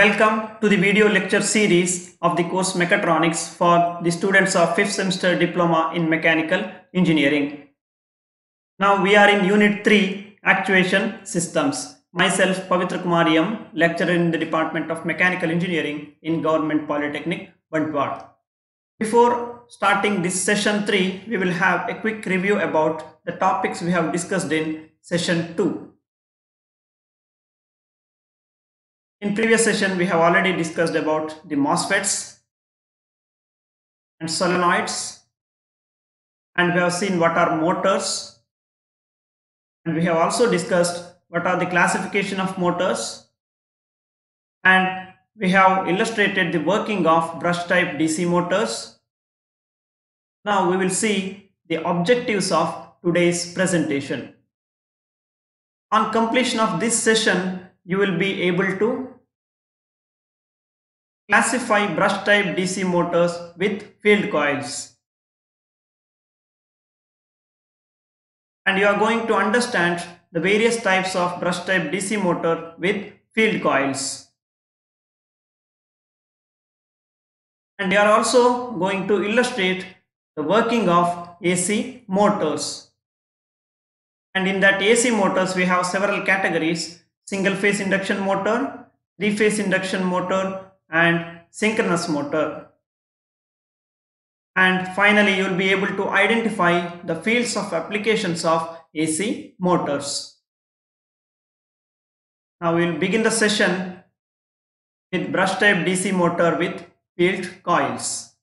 Welcome to the video lecture series of the course Mechatronics for the students of 5th semester diploma in mechanical engineering. Now we are in unit 3 actuation systems. Myself Pavitra Kumariam, lecturer in the department of mechanical engineering in Government Polytechnic Bantwal. Before starting this session 3, we will have a quick review about the topics we have discussed in session 2. In previous session, we have already discussed about the MOSFETs and solenoids, and we have seen what are motors, and we have also discussed what are the classification of motors, and we have illustrated the working of brush type DC motors. Now we will see the objectives of today's presentation. On completion of this session, you will be able to classify brush type DC motors with field coils. And you are going to understand the various types of brush type DC motor with field coils. And you are also going to illustrate the working of AC motors. And in that AC motors, we have several categories single phase induction motor, three phase induction motor, and synchronous motor. And finally, you will be able to identify the fields of applications of AC motors. Now we will begin the session with brush type DC motor with field coils.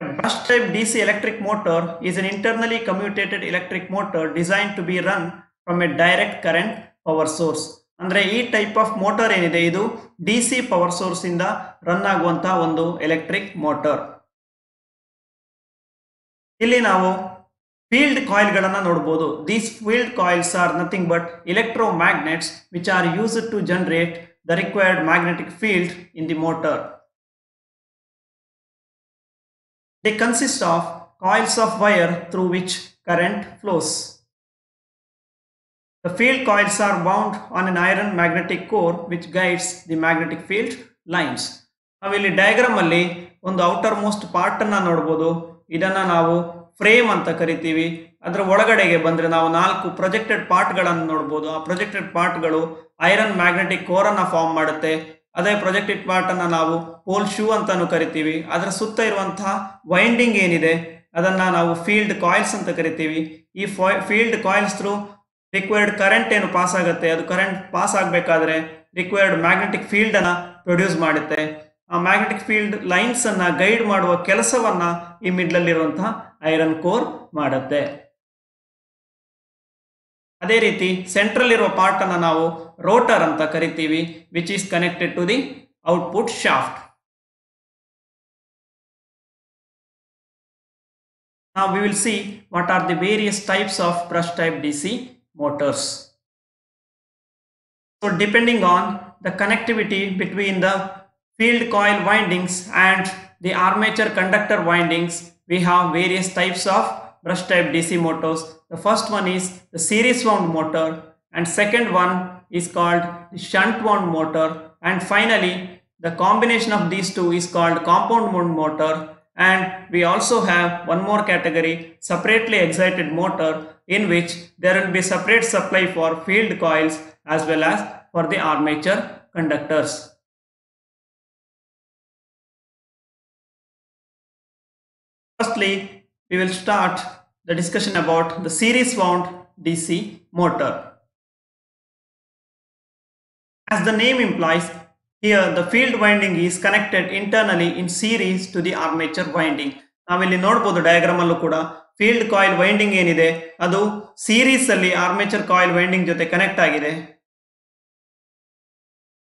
Brush type DC electric motor is an internally commutated electric motor designed to be run from a direct current power source. ಅಂದ್ರೆ ಈ type of motor ಏನಿದೆ? ಇದು D C power source ಇಂದ run ಆಗುವಂತಹ ಒಂದು electric motor ಇಲ್ಲಿ ನಾವು field coil ಗಳನ್ನ ನೋಡಬಹುದು these field coils are nothing but electro magnets which are use to generate the required magnetic field in the motor the consist of coils of wire through which current flows The field coils are wound on an iron magnetic core which guides the magnetic field lines. ನಾವಿಲ್ಲಿ diagram ಅಲ್ಲಿ ಒಂದು outermost part ಅನ್ನ ನೋಡ್ಬೋದು. ಇದನ್ನ ನಾವು frame ಅಂತ ಕರಿತೀವಿ. ಅದರ ಒಳಗಡೆಗೆ ಬಂದ್ರೆ ನಾವು ನಾಲ್ಕು ಪ್ರೊಜೆಕ್ಟೆಡ್ ಪಾರ್ಟ್ಗಳನ್ನು ನೋಡ್ಬೋದು. ಆ ಪ್ರೊಜೆಕ್ಟೆಡ್ ಪಾರ್ಟ್ಗಳು ಐರನ್ ಮ್ಯಾಗ್ನೆಟಿಕ್ ಕೋರ್ ಅನ್ನ ಫಾರ್ಮ್ ಮಾಡುತ್ತೆ. ಅದೇ ಪ್ರೊಜೆಕ್ಟೆಡ್ ಪಾರ್ಟ್ ಅನ್ನ ನಾವು ಪೋಲ್ ಶೂ ಅಂತಾನು ಕರಿತೀವಿ. ಅದರ ಸುತ್ತ ಇರುವಂತಹ ವೈಂಡಿಂಗ್ ಏನಿದೆ, ಅದನ್ನ ನಾವು ಫೀಲ್ಡ್ ಕಾಯಿಲ್ಸ್ ಅಂತ ಕರಿತೀವಿ. ಈ field coils through required current ಏನು ಪಾಸ್ ಆಗುತ್ತೆ, ಅದು ಕರೆಂಟ್ ಪಾಸ್ ಆಗಬೇಕಾದ್ರೆ ರಿಕ್ವೈರ್ಡ್ ಮ್ಯಾಗ್ನೆಟಿಕ್ ಫೀಲ್ಡ್ ಅನ್ನ ಪ್ರೊಡ್ಯೂಸ್ ಮಾಡುತ್ತೆ. ಆ ಮ್ಯಾಗ್ನೆಟಿಕ್ ಫೀಲ್ಡ್ ಲೈನ್ಸ್ ಅನ್ನ ಗೈಡ್ ಮಾಡುವ ಕೆಲಸವನ್ನ ಈ ಮಿಡ್ಲ್ ಇರುವಂತಹ ಐರನ್ ಕೋರ್ ಮಾಡುತ್ತೆ. ಅದೇ ರೀತಿ ಸೆಂಟ್ರಲ್ ಇರುವ ಪಾರ್ಟ್ ಅನ್ನ ನಾವು ರೋಟರ್ ಅಂತ ಕರಿತೀವಿ which is connected to the output shaft Now we will see what are the various types of brush type DC motors. So depending on the connectivity between the field coil windings and the armature conductor windings, we have various types of brush type DC motors. The first one is the series wound motor and second one is called the shunt wound motor and finally the combination of these two is called compound wound motor and we also have one more category separately excited motor in which there will be separate supply for field coils as well as for the armature conductors. Firstly, we will start the discussion about the series wound DC motor. As the name implies, here, the field winding is connected internally in series to the armature winding. ನಾವಿಲ್ಲಿ ನೋಡ್ಬೋದು diagram ಅಲ್ಲೂ ಕೂಡ field coil winding ಏನಿದೆ? ಅದು series ಅಲ್ಲಿ armature coil winding ಜೊತೆ connect ಆಗಿದೆ.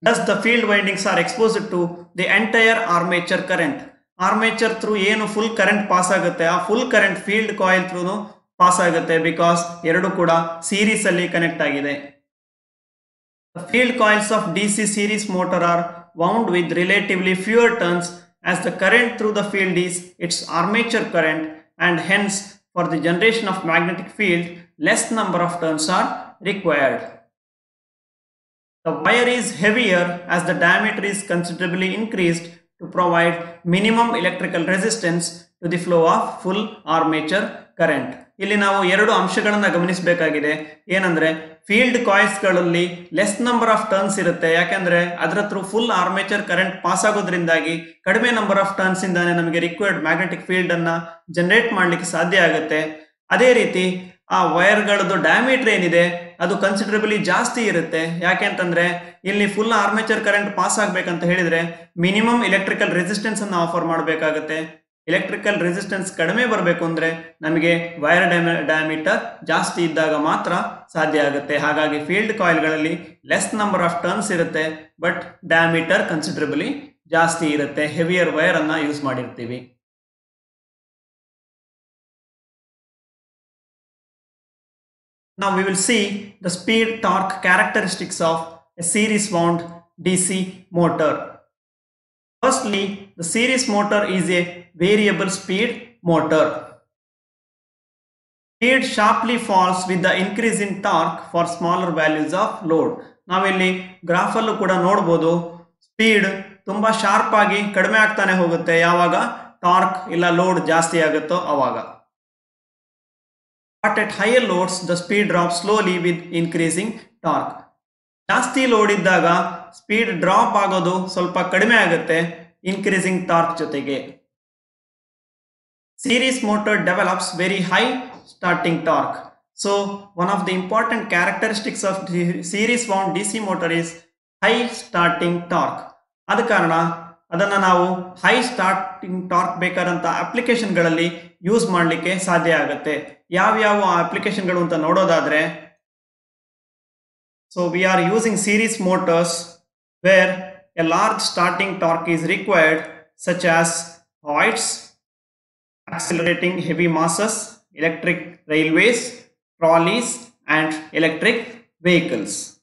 Does the field windings are expose to the entire armature current armature through ಏನು ಫುಲ್ ಕರೆಂಟ್ ಪಾಸ್ ಆಗುತ್ತೆ? ಆ ಫುಲ್ ಕರೆಂಟ್ ಫೀಲ್ಡ್ ಕಾಯಿಲ್ ಥ್ರೂನು ಪಾಸ್ ಆಗುತ್ತೆ ಬಿಕಾಸ್ ಎರಡು ಕೂಡ ಸೀರೀಸ್ ಅಲ್ಲಿ ಕನೆಕ್ಟ್ ಆಗಿದೆ. The field coils of DC series motor are wound with relatively fewer turns as the current through the field is its armature current and hence for the generation of magnetic field less number of turns are required. The wire is heavier as the diameter is considerably increased to provide minimum electrical resistance to the flow of full armature current. ಇಲ್ಲಿ ನಾವು ಎರಡು ಅಂಶಗಳನ್ನು ಗಮನಿಸಬೇಕಾಗಿದೆ ಏನಂದ್ರೆ field ಕಾಯಿಲ್ಸ್ಗಳಲ್ಲಿ less number of turns ಇರುತ್ತೆ. ಯಾಕೆಂದ್ರೆ ಅದರ through full armature current pass ಆಗೋದ್ರಿಂದಾಗಿ ಕಡಿಮೆ ನಂಬರ್ ಆಫ್ ಟರ್ನ್ಸ್ ಇಂದಾನೆ ನಮಗೆ ರಿಕ್ವೈರ್ಡ್ ಮ್ಯಾಗ್ನೆಟಿಕ್ ಫೀಲ್ಡ್ ಅನ್ನ ಜನರೇಟ್ ಮಾಡ್ಲಿಕ್ಕೆ ಸಾಧ್ಯ ಆಗುತ್ತೆ. ಅದೇ ರೀತಿ ಆ ವೈರ್ಗಳದ್ದು ಡಯಾಮೀಟರ್ ಏನಿದೆ, ಅದು ಕನ್ಸಿಡರಬಲಿ ಜಾಸ್ತಿ ಇರುತ್ತೆ. ಯಾಕೆಂತಂದ್ರೆ ಇಲ್ಲಿ ಫುಲ್ ಆರ್ಮೇಚರ್ ಕರೆಂಟ್ ಪಾಸ್ ಆಗ್ಬೇಕಂತ ಹೇಳಿದ್ರೆ ಮಿನಿಮಮ್ ಎಲೆಕ್ಟ್ರಿಕಲ್ ರೆಸಿಸ್ಟೆನ್ಸ್ ಅನ್ನು ಆಫರ್ ಮಾಡಬೇಕಾಗುತ್ತೆ. ಎಲೆಕ್ಟ್ರಿಕಲ್ ರೆಸಿಸ್ಟೆನ್ಸ್ ಕಡಿಮೆ ಬರಬೇಕು ಅಂದರೆ ನಮಗೆ ವೈರ್ ಡಯಾಮೀಟರ್ ಜಾಸ್ತಿ ಇದ್ದಾಗ ಮಾತ್ರ ಸಾಧ್ಯ ಆಗುತ್ತೆ. ಹಾಗಾಗಿ ಫೀಲ್ಡ್ ಕಾಯಿಲ್ಗಳಲ್ಲಿ ಲೆಸ್ ನಂಬರ್ ಆಫ್ ಟರ್ನ್ಸ್ ಇರುತ್ತೆ ಬಟ್ ಡಯಾಮೀಟರ್ ಕನ್ಸಿಡರಬಲಿ ಜಾಸ್ತಿ ಇರುತ್ತೆ. ಹೆವಿಯರ್ ವೈರ್ ಅನ್ನ ಯೂಸ್ ಮಾಡಿರ್ತೀವಿ. Now will see see the speed torque characteristics of a series wound DC motor. Firstly, the series motor is a variable speed motor. Speed sharply falls with the increase in torque for smaller values of load. ನಾವಿಲ್ಲಿ ಗ್ರಾಫಲ್ಲೂ ಕೂಡ ನೋಡ್ಬೋದು speed ತುಂಬಾ sharp ಆಗಿ ಕಡಿಮೆ ಆಗ್ತಾನೆ ಹೋಗುತ್ತೆ ಯಾವಾಗ ಟಾರ್ಕ್ ಇಲ್ಲ ಲೋಡ್ ಜಾಸ್ತಿ ಆಗುತ್ತೋ ಅವಾಗ but at higher loads the speed drops slowly with increasing torque. ಜಾಸ್ತಿ ಲೋಡ್ ಇದ್ದಾಗ ಸ್ಪೀಡ್ ಡ್ರಾಪ್ ಆಗೋದು ಸ್ವಲ್ಪ ಕಡಿಮೆ ಆಗುತ್ತೆ ಇನ್ಕ್ರೀಸಿಂಗ್ ಟಾರ್ಕ್ ಜೊತೆಗೆ. Series motor develops very high starting torque so one of the important characteristics of series wound D C motor is high starting torque ಆದ ಕಾರಣ, ಅದನ್ನು ನಾವು ಹೈ ಸ್ಟಾರ್ಟಿಂಗ್ ಟಾರ್ಕ್ ಬೇಕಾದಂಥ ಅಪ್ಲಿಕೇಶನ್ಗಳಲ್ಲಿ ಯೂಸ್ ಮಾಡಲಿಕ್ಕೆ ಸಾಧ್ಯ ಆಗುತ್ತೆ. ಯಾವ್ಯಾವ ಅಪ್ಲಿಕೇಶನ್ಗಳು ಅಂತ ನೋಡೋದಾದ್ರೆ So we are using series motors where a large starting torque is required such as hoists, accelerating heavy masses, electric railways, trolleys and electric vehicles.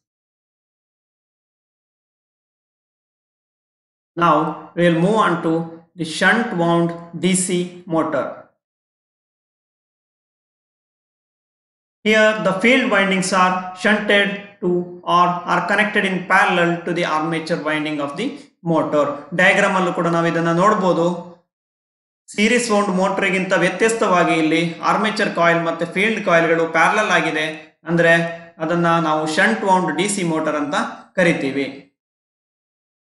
Now we will move on to the shunt wound DC motor. Here the field windings are shunted to or are connected in parallel to the armature winding of the motor. Diagram ಅಲ್ಲೂ ಕೂಡ ನಾವು ಇದನ್ನ ನೋಡಬಹುದು series wound ಮೋಟರ್ಗಿಂತ ವ್ಯತ್ಯಸ್ತವಾಗಿ ಇಲ್ಲಿ armature coil ಮತ್ತೆ field ಕಾಯಿಲ್ಗಳು ಪ್ಯಾರಲಲ್ ಆಗಿದೆ. ಅಂದ್ರೆ ಅದನ್ನ ನಾವು shunt wound D C motor ಅಂತ ಕರಿತೀವಿ.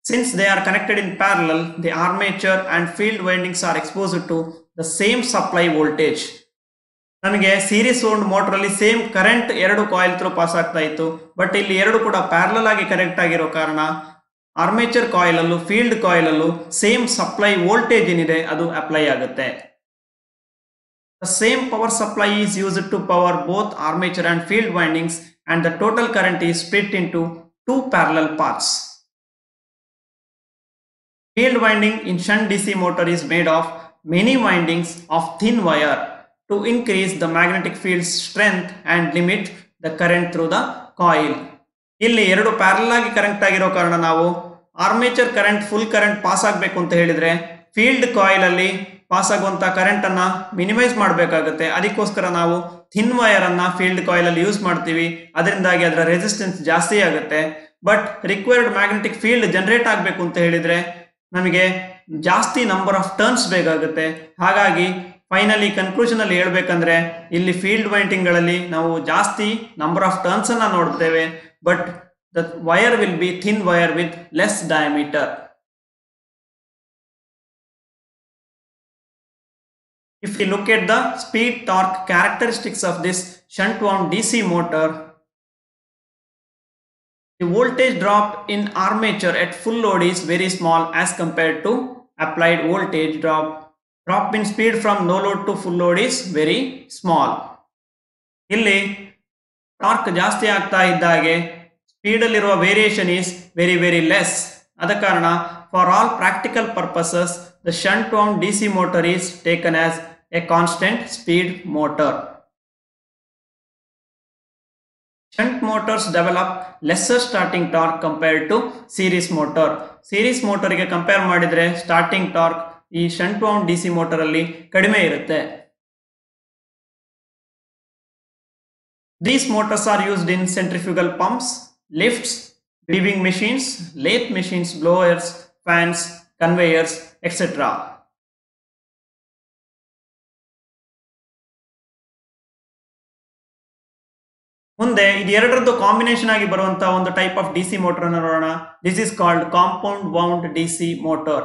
Since they are connected in parallel the armature and field windings are exposed to the same supply voltage ನಮಗೆ ಸೀರೀಸ್ ವೌಂಡ್ ಮೋಟರ್ ಅಲ್ಲಿ ಸೇಮ್ ಕರೆಂಟ್ ಎರಡು ಕಾಯಿಲ್ ತ್ರೂ ಪಾಸ್ ಆಗ್ತಾ ಇತ್ತು. But ಇಲ್ಲಿ ಎರಡು ಕೂಡ ಪ್ಯಾರಲಲ್ ಆಗಿ ಕನೆಕ್ಟ್ ಆಗಿರೋ ಕಾರಣ ಆರ್ಮೇಚರ್ ಕಾಯಿಲಲ್ಲೂ ಫೀಲ್ಡ್ ಕಾಯಿಲಲ್ಲೂ ಸೇಮ್ ಸಪ್ಲೈ ವೋಲ್ಟೇಜ್ ಏನಿದೆ ಅದು ಅಪ್ಲೈ ಆಗುತ್ತೆ. Same power supply is use to power both armature and field windings and the total current is split into two parallel parts field winding in shunt DC motor is made of many windings of thin wire. To increase the magnetic field's strength and limit the current through the coil. ಇಲ್ಲಿ ಎರಡು parallel ಆಗಿ current ಆಗಿರೋ ಕಾರಣ ನಾವು armature current full current pass ಆಗಬೇಕು ಅಂತ ಹೇಳಿದರೆ field ಕಾಯಿಲಲ್ಲಿ pass ಆಗುವಂಥ ಕರೆಂಟನ್ನು ಮಿನಿಮೈಸ್ ಮಾಡಬೇಕಾಗುತ್ತೆ. ಅದಕ್ಕೋಸ್ಕರ ನಾವು ಥಿನ್ ವೈರ್ ಫೀಲ್ಡ್ ಕಾಯಿಲಲ್ಲಿ ಯೂಸ್ ಮಾಡ್ತೀವಿ. ಅದರಿಂದಾಗಿ ಅದರ ರೆಸಿಸ್ಟೆನ್ಸ್ ಜಾಸ್ತಿ ಆಗುತ್ತೆ. But required magnetic field generate ಆಗಬೇಕು ಅಂತ ಹೇಳಿದರೆ ನಮಗೆ ಜಾಸ್ತಿ ನಂಬರ್ ಆಫ್ ಟರ್ನ್ಸ್ ಬೇಕಾಗುತ್ತೆ. ಹಾಗಾಗಿ ಫೈನಲಿ ಈ ಕನ್ಕ್ಲೂಷನ್ ಅಲ್ಲಿ ಹೇಳ್ಬೇಕಂದ್ರೆ, ಇಲ್ಲಿ ಫೀಲ್ಡ್ ವೈಂಟಿಂಗ್ಗಳಲ್ಲಿ ನಾವು ಜಾಸ್ತಿ ನಂಬರ್ ಆಫ್ ಟರ್ನ್ಸ್ ಅನ್ನ ನೋಡ್ತೇವೆ but the wire will be thin wire with less diameter if you look at the speed torque characteristics of this shunt wound D C motor the voltage drop in armature at full load is very small as compared to applied voltage drop drop in speed from no load to full load is very small ಇಲ್ಲಿ torque ಜಾಸ್ತಿ ಆಗ್ತಾ ಇದ್ದಾಗೆ ಸ್ಪೀಡಲ್ಲಿರುವ variation is very very less ಆದ ಕಾರಣ for all practical purposes the shunt wound D C motor is taken as a constant speed motor shunt motors develop lesser starting torque compared to series motor series ಮೋಟರ್ಗೆ compare ಮಾಡಿದರೆ starting torque ಈ shunt wound D C motor ಅಲ್ಲಿ ಕಡಿಮೆ ಇರುತ್ತೆ. These motors are used in centrifugal pumps lifts weaving machines, lathe machines, blowers, fans, conveyors, etc. ಮುಂದೆ ಇದೆರಡರದ್ದು combination ಆಗಿ ಬರುವಂತಹ ಒಂದು type of D C motor ಅನ್ನು ನೋಡೋಣ. This is called compound wound D C motor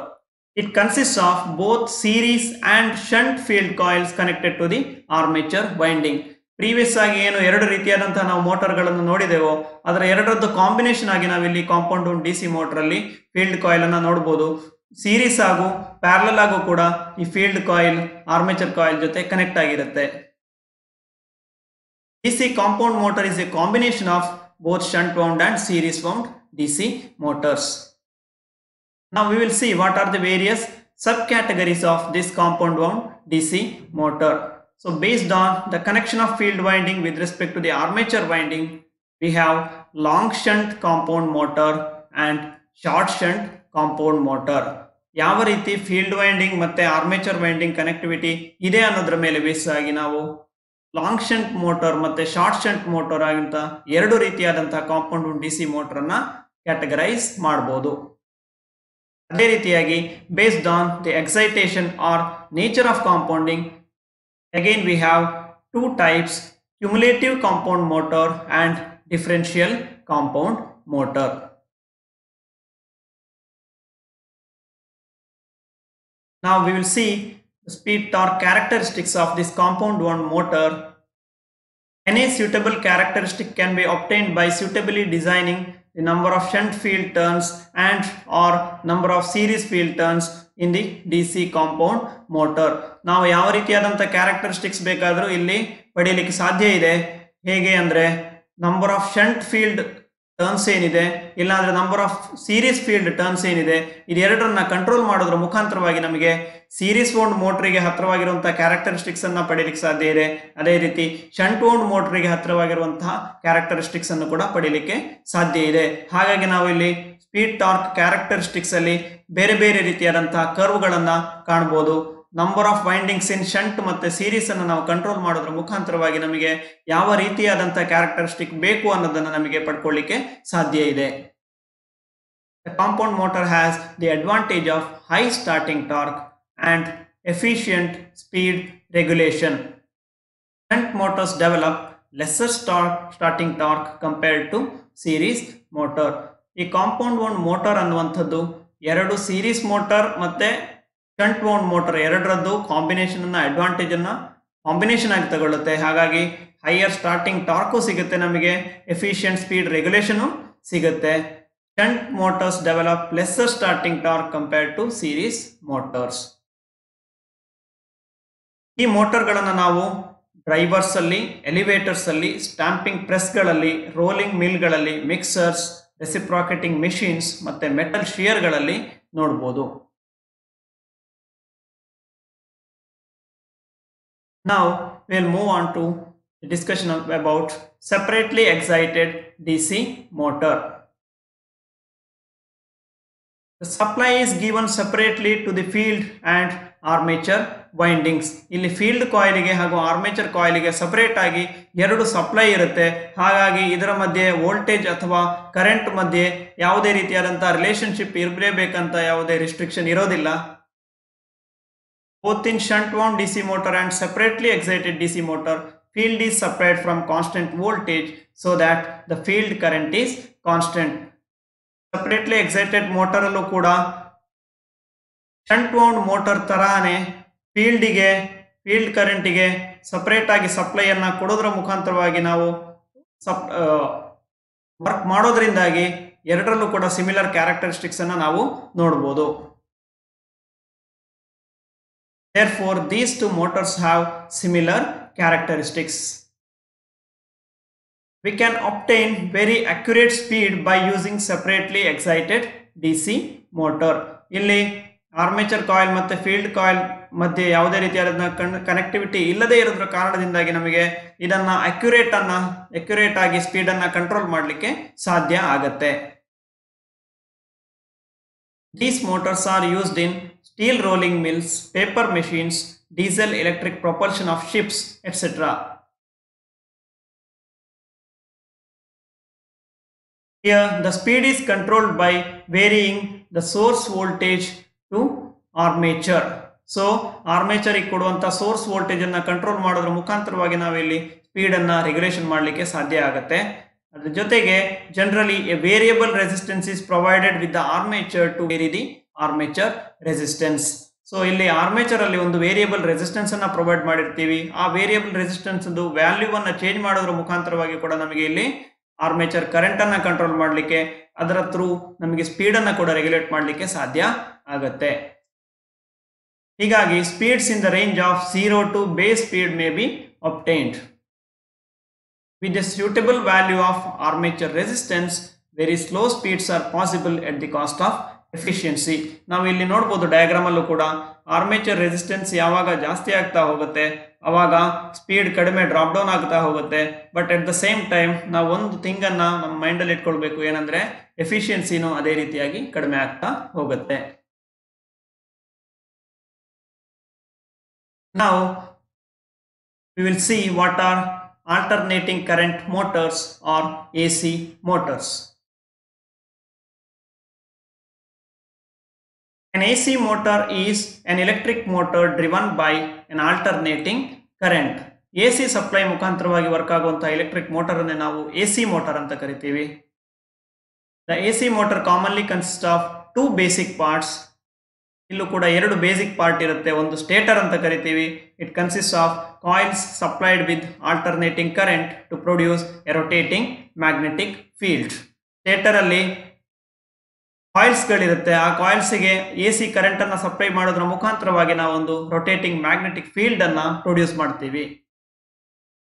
it consist of both series and shunt field coils connected to the armature winding. Previous ಆಗಿ ಏನು ಎರಡು ರೀತಿಯಾದಂತಹ ನಾವು ಮೋಟರ್ಗಳನ್ನು ನೋಡಿದೆವೋ, ಅದರ ಎರಡರದ್ದು ಕಾಂಬಿನೇಷನ್ ಆಗಿ ನಾವಿಲ್ಲಿ ಕಾಂಪೌಂಡ್ ಡಿ ಸಿ ಮೋಟರಲ್ಲಿ ಫೀಲ್ಡ್ ಕಾಯಿಲ್ ಅನ್ನ ನೋಡಬಹುದು ಸೀರೀಸ್ ಹಾಗೂ ಪ್ಯಾರಲಲ್ ಆಗು ಕೂಡ ಈ ಫೀಲ್ಡ್ ಕಾಯಿಲ್ ಆರ್ಮೇಚರ್ ಕಾಯಿಲ್ ಜೊತೆ ಕನೆಕ್ಟ್ ಆಗಿರುತ್ತೆ DC compound motor is a combination of both shunt shunt and series series D C motors. Now we will see what are the various subcategories of this compound wound DC motor. So based on the connection of field winding with respect to the armature winding, we have long shunt compound motor and short shunt compound motor. ಯಾವ ರೀತಿ field winding armature armature winding connectivity ಇದೆ ಅನ್ನೋದ್ರ ಮೇಲೆ base ಆಗಿ ನಾವು long shunt motor ಮತ್ತು short shunt motor ಆಗಿಂತ ಎರಡು ರೀತಿಯಾದಂತಹ ಕಾಂಪೌಂಡ್ ಡಿ ಸಿ ಮೋಟರನ್ನು ಕ್ಯಾಟಗರೈಸ್ ಮಾಡಬಹುದು ಅದೇ ರೀತಿಯಾಗಿ based on the excitation or nature of compounding again we have two types cumulative compound motor and differential compound motor Now we will see the speed torque characteristics of this compound wound motor. Any suitable characteristic can be obtained by suitably designing the number of shunt field turns and or number of series field turns in the DC compound motor. ನಾವು ಯಾವ ರೀತಿಯಾದಂಥ characteristics ಬೇಕಾದರೂ ಇಲ್ಲಿ ಪಡೆಯಲಿಕ್ಕೆ ಸಾಧ್ಯ ಇದೆ ಹೇಗೆ ಅಂದರೆ number of shunt field turns ಏನಿದೆ? ಇಲ್ಲಾಂದ್ರೆ number of series field turns ಏನಿದೆ? ಇದೆರಡರನ್ನ ಕಂಟ್ರೋಲ್ ಮಾಡೋದ್ರ ಮುಖಾಂತರವಾಗಿ ನಮಗೆ ಸೀರೀಸ್ ಓಂಡ್ ಮೋಟ್ರಿಗೆ ಹತ್ತಿರವಾಗಿರುವಂತಹ ಕ್ಯಾರೆಕ್ಟರಿಸ್ಟಿಕ್ಸ್ ಅನ್ನ ಪಡೀಲಿಕ್ಕೆ ಸಾಧ್ಯ ಇದೆ. ಅದೇ ರೀತಿ ಶಂಟ್ ಓಂಡ್ ಮೋಟ್ರಿಗೆ ಹತ್ತಿರವಾಗಿರುವಂತಹ ಕ್ಯಾರೆಕ್ಟರಿಸ್ಟಿಕ್ಸ್ ಅನ್ನು ಕೂಡ ಪಡೀಲಿಕ್ಕೆ ಸಾಧ್ಯ ಇದೆ. ಹಾಗಾಗಿ ನಾವು ಇಲ್ಲಿ ಸ್ಪೀಡ್ ಟಾರ್ಕ್ ಕ್ಯಾರೆಕ್ಟರಿಸ್ಟಿಕ್ಸ್ ಅಲ್ಲಿ ಬೇರೆ ಬೇರೆ ರೀತಿಯಾದಂತಹ ಕರ್ವ್ಗಳನ್ನ ಕಾಣಬಹುದು number of windings in shunt ಮತ್ತೆ ಸೀರೀಸ್ ಅನ್ನು ನಾವು ಕಂಟ್ರೋಲ್ ಮಾಡೋದ್ರ ಮುಖಾಂತರವಾಗಿ ನಮಗೆ ಯಾವ ರೀತಿಯಾದಂತಹ ಕ್ಯಾರೆಕ್ಟರಿಸ್ಟಿಕ್ ಬೇಕು ಅನ್ನೋದನ್ನ ನಮಗೆ ಪಡ್ಕೊಳ್ಳಿಕ್ಕೆ ಸಾಧ್ಯ ಇದೆ. Compound motor has the advantage of high starting torque and efficient speed regulation shunt motors develop lesser stark starting torque compared to series motor ಈ ಕಾಂಪೌಂಡ್ ಒಂದು ಮೋಟರ್ ಅನ್ನುವಂಥದ್ದು ಎರಡು ಸೀರೀಸ್ ಮೋಟರ್ ಮತ್ತೆ ಶಂಟ್ ಮೌಂಟ್ ಮೋಟರ್ ಎರಡರದ್ದು combination ಅನ್ನ advantage ಅನ್ನ combination ಆಗಿ ತಗೊಳ್ಳುತ್ತೆ. ಹಾಗಾಗಿ ಹೈಯರ್ ಸ್ಟಾರ್ಟಿಂಗ್ ಟಾರ್ಕು ಸಿಗುತ್ತೆ ನಮಗೆ ಎಫಿಷಿಯಂಟ್ ಸ್ಪೀಡ್ ರೆಗ್ಯುಲೇಷನು ಸಿಗುತ್ತೆ. Shunt motors develop lesser starting torque compare to series motors ಈ ಮೋಟರ್ಗಳನ್ನು ನಾವು ಡ್ರೈವರ್ಸ್ ಅಲ್ಲಿ ಎಲಿವೇಟರ್ಸ್ ಅಲ್ಲಿ ಸ್ಟಾಂಪಿಂಗ್ ಪ್ರೆಸ್ಗಳಲ್ಲಿ ರೋಲಿಂಗ್ ಮಿಲ್ಗಳಲ್ಲಿ ಮಿಕ್ಸರ್ಸ್ ರೆಸಿಪ್ರಾಕೆಟಿಂಗ್ ಮೆಷಿನ್ಸ್ ಮತ್ತೆ ಮೆಟಲ್ ಶಿಯರ್ಗಳಲ್ಲಿ ನೋಡ್ಬೋದು. Now we'll move on to the discussion about separately excited DC motor. The supply is given separately to the field and armature windings ಇಲ್ಲಿ field ಕಾಯಿಲಿಗೆ ಹಾಗೂ armature ಕಾಯಿಲಿಗೆ separate ಆಗಿ ಎರಡು supply ಇರುತ್ತೆ ಹಾಗಾಗಿ ಇದರ ಮಧ್ಯೆ ವೋಲ್ಟೇಜ್ ಅಥವಾ ಕರೆಂಟ್ ಮಧ್ಯೆ ಯಾವುದೇ ರೀತಿಯಾದಂತಹ ರಿಲೇಶನ್ಶಿಪ್ ಇರಲೇಬೇಕಂತ ಯಾವುದೇ ರಿಸ್ಟ್ರಿಕ್ಷನ್ ಇರೋದಿಲ್ಲ both in shunt wound DC motor and separately excited DC motor, field is separate from constant voltage so that the field current is constant. separately excited separately excited kuda shunt ಕೂಡ shunt wound motor ge ಫೀಲ್ಡಿಗೆ field ಕರೆಂಟಿಗೆ separate ಆಗಿ supply ಕೊಡೋದ್ರ ಮುಖಾಂತರವಾಗಿ ನಾವು ಸಪ್ work madodrindagi, ಎರಡರಲ್ಲೂ ಕೂಡ ಸಿಮಿಲರ್ ಕ್ಯಾರೆಕ್ಟರಿಸ್ಟಿಕ್ಸ್ anna ನಾವು ನೋಡ್ಬೋದು Therefore, these two motors have similar characteristics. We can obtain very accurate speed by using separately excited DC motor. ಇಲ್ಲಿ ಆರ್ಮೇಚರ್ ಕಾಯಿಲ್ ಮತ್ತು ಫೀಲ್ಡ್ ಕಾಯಿಲ್ ಮಧ್ಯೆ ಯಾವುದೇ ರೀತಿಯಾದ ಕನೆಕ್ಟಿವಿಟಿ ಇಲ್ಲದೇ ಇರೋದ್ರ ಕಾರಣದಿಂದಾಗಿ ನಮಗೆ ಇದನ್ನು ಅಕ್ಯುರೇಟ್ anna ಅಕ್ಯುರೇಟ್ ಆಗಿ ಸ್ಪೀಡನ್ನು ಕಂಟ್ರೋಲ್ ಮಾಡಲಿಕ್ಕೆ ಸಾಧ್ಯ ಆಗತ್ತೆ These motors are used in steel rolling mills, paper machines, diesel electric propulsion of ships, etc. Here the speed is controlled by varying the source voltage to armature. So armature ಕೊಡುವಂಥ source ಅನ್ನ control ಮಾಡೋದ್ರ ಮುಖಾಂತರವಾಗಿ ನಾವಿಲ್ಲಿ speed ಅನ್ನ regulation ಮಾಡಲಿಕ್ಕೆ ಸಾಧ್ಯ ಆಗುತ್ತೆ ಅದ್ರ ಜೊತೆಗೆ generally a variable resistance is provided with the armature to vary the armature resistance so ಇಲ್ಲಿ ಆರ್ಮೇಚರ್ ಅಲ್ಲಿ ಒಂದು ವೇರಿಯಬಲ್ ರೆಸಿಸ್ಟೆನ್ಸ್ ಅನ್ನ ಪ್ರೊವೈಡ್ ಮಾಡಿರ್ತೀವಿ. ಆ ವೇರಿಯಬಲ್ ರೆಸಿಸ್ಟೆನ್ಸ್ ವ್ಯಾಲ್ಯೂ ಅನ್ನ ಚೇಂಜ್ ಮಾಡೋದ್ರ ಮುಖಾಂತರವಾಗಿ ಕೂಡ ನಮಗೆ ಇಲ್ಲಿ ಆರ್ಮೇಚರ್ ಕರೆಂಟ್ ಅನ್ನ ಕಂಟ್ರೋಲ್ ಮಾಡಲಿಕ್ಕೆ, ಅದರ ಥ್ರೂ ನಮಗೆ ಸ್ಪೀಡ್ ಅನ್ನ ಕೂಡ ರೆಗ್ಯುಲೇಟ್ ಮಾಡಲಿಕ್ಕೆ ಸಾಧ್ಯ ಆಗುತ್ತೆ. ಹೀಗಾಗಿ speeds in the range of zero to base speed may be obtained. With a suitable value of armature resistance very slow speeds are possible at the cost of efficiency. ನಾವು ಇಲ್ಲಿ ನೋಡ್ಬೋದು diagram ಅಲ್ಲೂ ಕೂಡ armature resistance ಯಾವಾಗ ಜಾಸ್ತಿ ಆಗ್ತಾ ಹೋಗುತ್ತೆ, ಅವಾಗ ಸ್ಪೀಡ್ ಕಡಿಮೆ ಡ್ರಾಪ್ ಡೌನ್ ಆಗ್ತಾ ಹೋಗುತ್ತೆ but at the same time ನಾವು ಒಂದು ಥಿಂಗನ್ನು ನಮ್ಮ ಮೈಂಡಲ್ಲಿ ಇಟ್ಕೊಳ್ಬೇಕು ಏನಂದ್ರೆ ಎಫಿಷಿಯನ್ಸಿನೂ ಅದೇ ರೀತಿಯಾಗಿ ಕಡಿಮೆ ಆಗ್ತಾ ಹೋಗುತ್ತೆ ನಾವು we will see what are alternating current motors are A C motors. An AC motor is an electric motor driven by an alternating current. AC supply ಮುಖಾಂತರವಾಗಿ ವರ್ಕ್ ಆಗುವಂತಹ ಎಲೆಕ್ಟ್ರಿಕ್ ಮೋಟರ್ ಅನ್ನೇ ನಾವು ಎಸಿ ಮೋಟರ್ ಅಂತ ಕರಿತೀವಿ. The AC motor commonly consist of two basic parts ಇಲ್ಲೂ ಕೂಡ ಎರಡು basic part ಇರುತ್ತೆ. ಒಂದು ಸ್ಟೇಟರ್ ಅಂತ ಕರಿತೀವಿ. It consist of coils supplied with alternating current to produce a magnetic field stator ಅಲ್ಲಿ ಕಾಯಿಲ್ಸ್ಗಳಿರುತ್ತೆ ಆ ಕಾಯಿಲ್ಸ್ಗೆ ಎ ಸಿ ಕರೆಂಟ್ ಅನ್ನ ಸಪ್ಲೈ ಮಾಡೋದ್ರ ಮುಖಾಂತರವಾಗಿ ನಾವು ಒಂದು ರೊಟೇಟಿಂಗ್ ಮ್ಯಾಗ್ನೆಟಿಕ್ ಫೀಲ್ಡ್ ಅನ್ನ ಪ್ರೊಡ್ಯೂಸ್ ಮಾಡ್ತೀವಿ.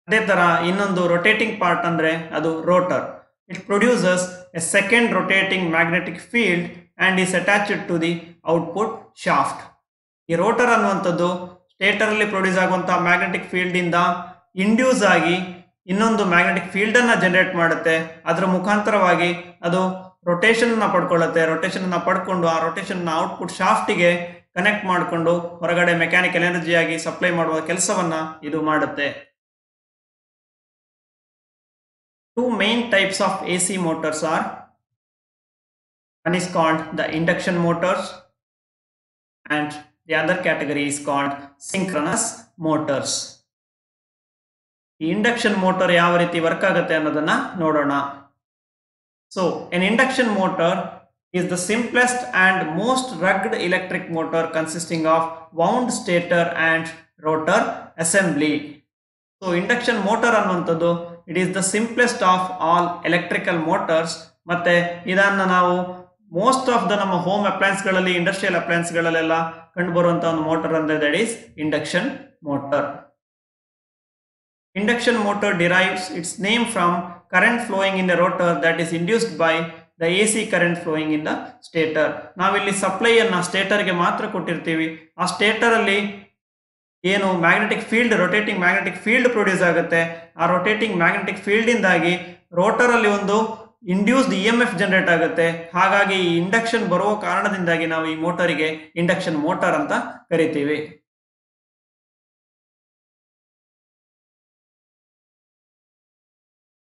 ಅದೇ ತರ ಇನ್ನೊಂದು ರೊಟೇಟಿಂಗ್ ಪಾರ್ಟ್ ಅಂದ್ರೆ ಅದು rotor it produces a second rotating magnetic field and is attached to the output shaft ಈ ರೋಟರ್ ಅನ್ನುವಂಥದ್ದು ಸ್ಟೇಟರ್ ಅಲ್ಲಿ ಪ್ರೊಡ್ಯೂಸ್ ಆಗುವಂಥ ಮ್ಯಾಗ್ನೆಟಿಕ್ ಫೀಲ್ಡ್ ಇಂದ ಇಂಡ್ಯೂಸ್ ಆಗಿ ಇನ್ನೊಂದು ಮ್ಯಾಗ್ನೆಟಿಕ್ ಫೀಲ್ಡ್ ಅನ್ನ ಜನರೇಟ್ ಮಾಡುತ್ತೆ. ಅದರ ಮುಖಾಂತರವಾಗಿ ಅದು ರೊಟೇಷನ್ ಅನ್ನ ಪಡ್ಕೊಳ್ಳುತ್ತೆ. ರೊಟೇಷನ್ ಅನ್ನ ಪಡ್ಕೊಂಡು ಆ ರೊಟೇಷನ್ನ ಔಟ್ಪುಟ್ ಶಾಫ್ಟಿಗೆ ಕನೆಕ್ಟ್ ಮಾಡಿಕೊಂಡು ಹೊರಗಡೆ ಮೆಕ್ಯಾನಿಕಲ್ ಎನರ್ಜಿ ಆಗಿ ಸಪ್ಲೈ ಮಾಡುವ ಕೆಲಸವನ್ನ ಇದು ಮಾಡುತ್ತೆ. Two main types of A C motors are one is called the induction motors and the other category is called synchronous motors ಈ ಇಂಡಕ್ಷನ್ ಮೋಟರ್ ಯಾವ ರೀತಿ ವರ್ಕ್ ಆಗುತ್ತೆ ಅನ್ನೋದನ್ನ ನೋಡೋಣ. So an induction motor is the simplest and most rugged electric motor consisting of wound stator and rotor assembly. So induction motor ಅನ್ನುವಂಥದ್ದು it is the simplest of all electrical motors ಮತ್ತೆ ಇದನ್ನು ನಾವು most of the ನಮ್ಮ home ಅಪ್ಲಯನ್ಸ್ಗಳಲ್ಲಿ industrial ಅಪ್ಲಯನ್ಸ್ಗಳಲ್ಲೆಲ್ಲ ಕಂಡುಬರುವಂಥ ಒಂದು motor ಅಂದ್ರೆ that is induction motor induction motor derives its name from current flowing in the rotor that is induced by the A C current flowing in the stator ನಾವಿಲ್ಲಿ ಸಪ್ಲೈಯನ್ನು ಸ್ಟೇಟರ್ಗೆ ಮಾತ್ರ ಕೊಟ್ಟಿರ್ತೀವಿ. ಆ ಸ್ಟೇಟರ್ ಅಲ್ಲಿ ಏನು magnetic field rotating magnetic field produce ಆಗುತ್ತೆ. ಆ ರೊಟೇಟಿಂಗ್ ಮ್ಯಾಗ್ನೆಟಿಕ್ ಫೀಲ್ಡ್ ಇಂದಾಗಿ ರೋಟರ್ ಅಲ್ಲಿ ಒಂದು induced E M F generate ಆಗುತ್ತೆ. ಹಾಗಾಗಿ ಈ ಇಂಡಕ್ಷನ್ ಬರುವ ಕಾರಣದಿಂದಾಗಿ ನಾವು ಈ ಮೋಟರಿಗೆ ಇಂಡಕ್ಷನ್ ಮೋಟರ್ ಅಂತ ಕರಿತೀವಿ.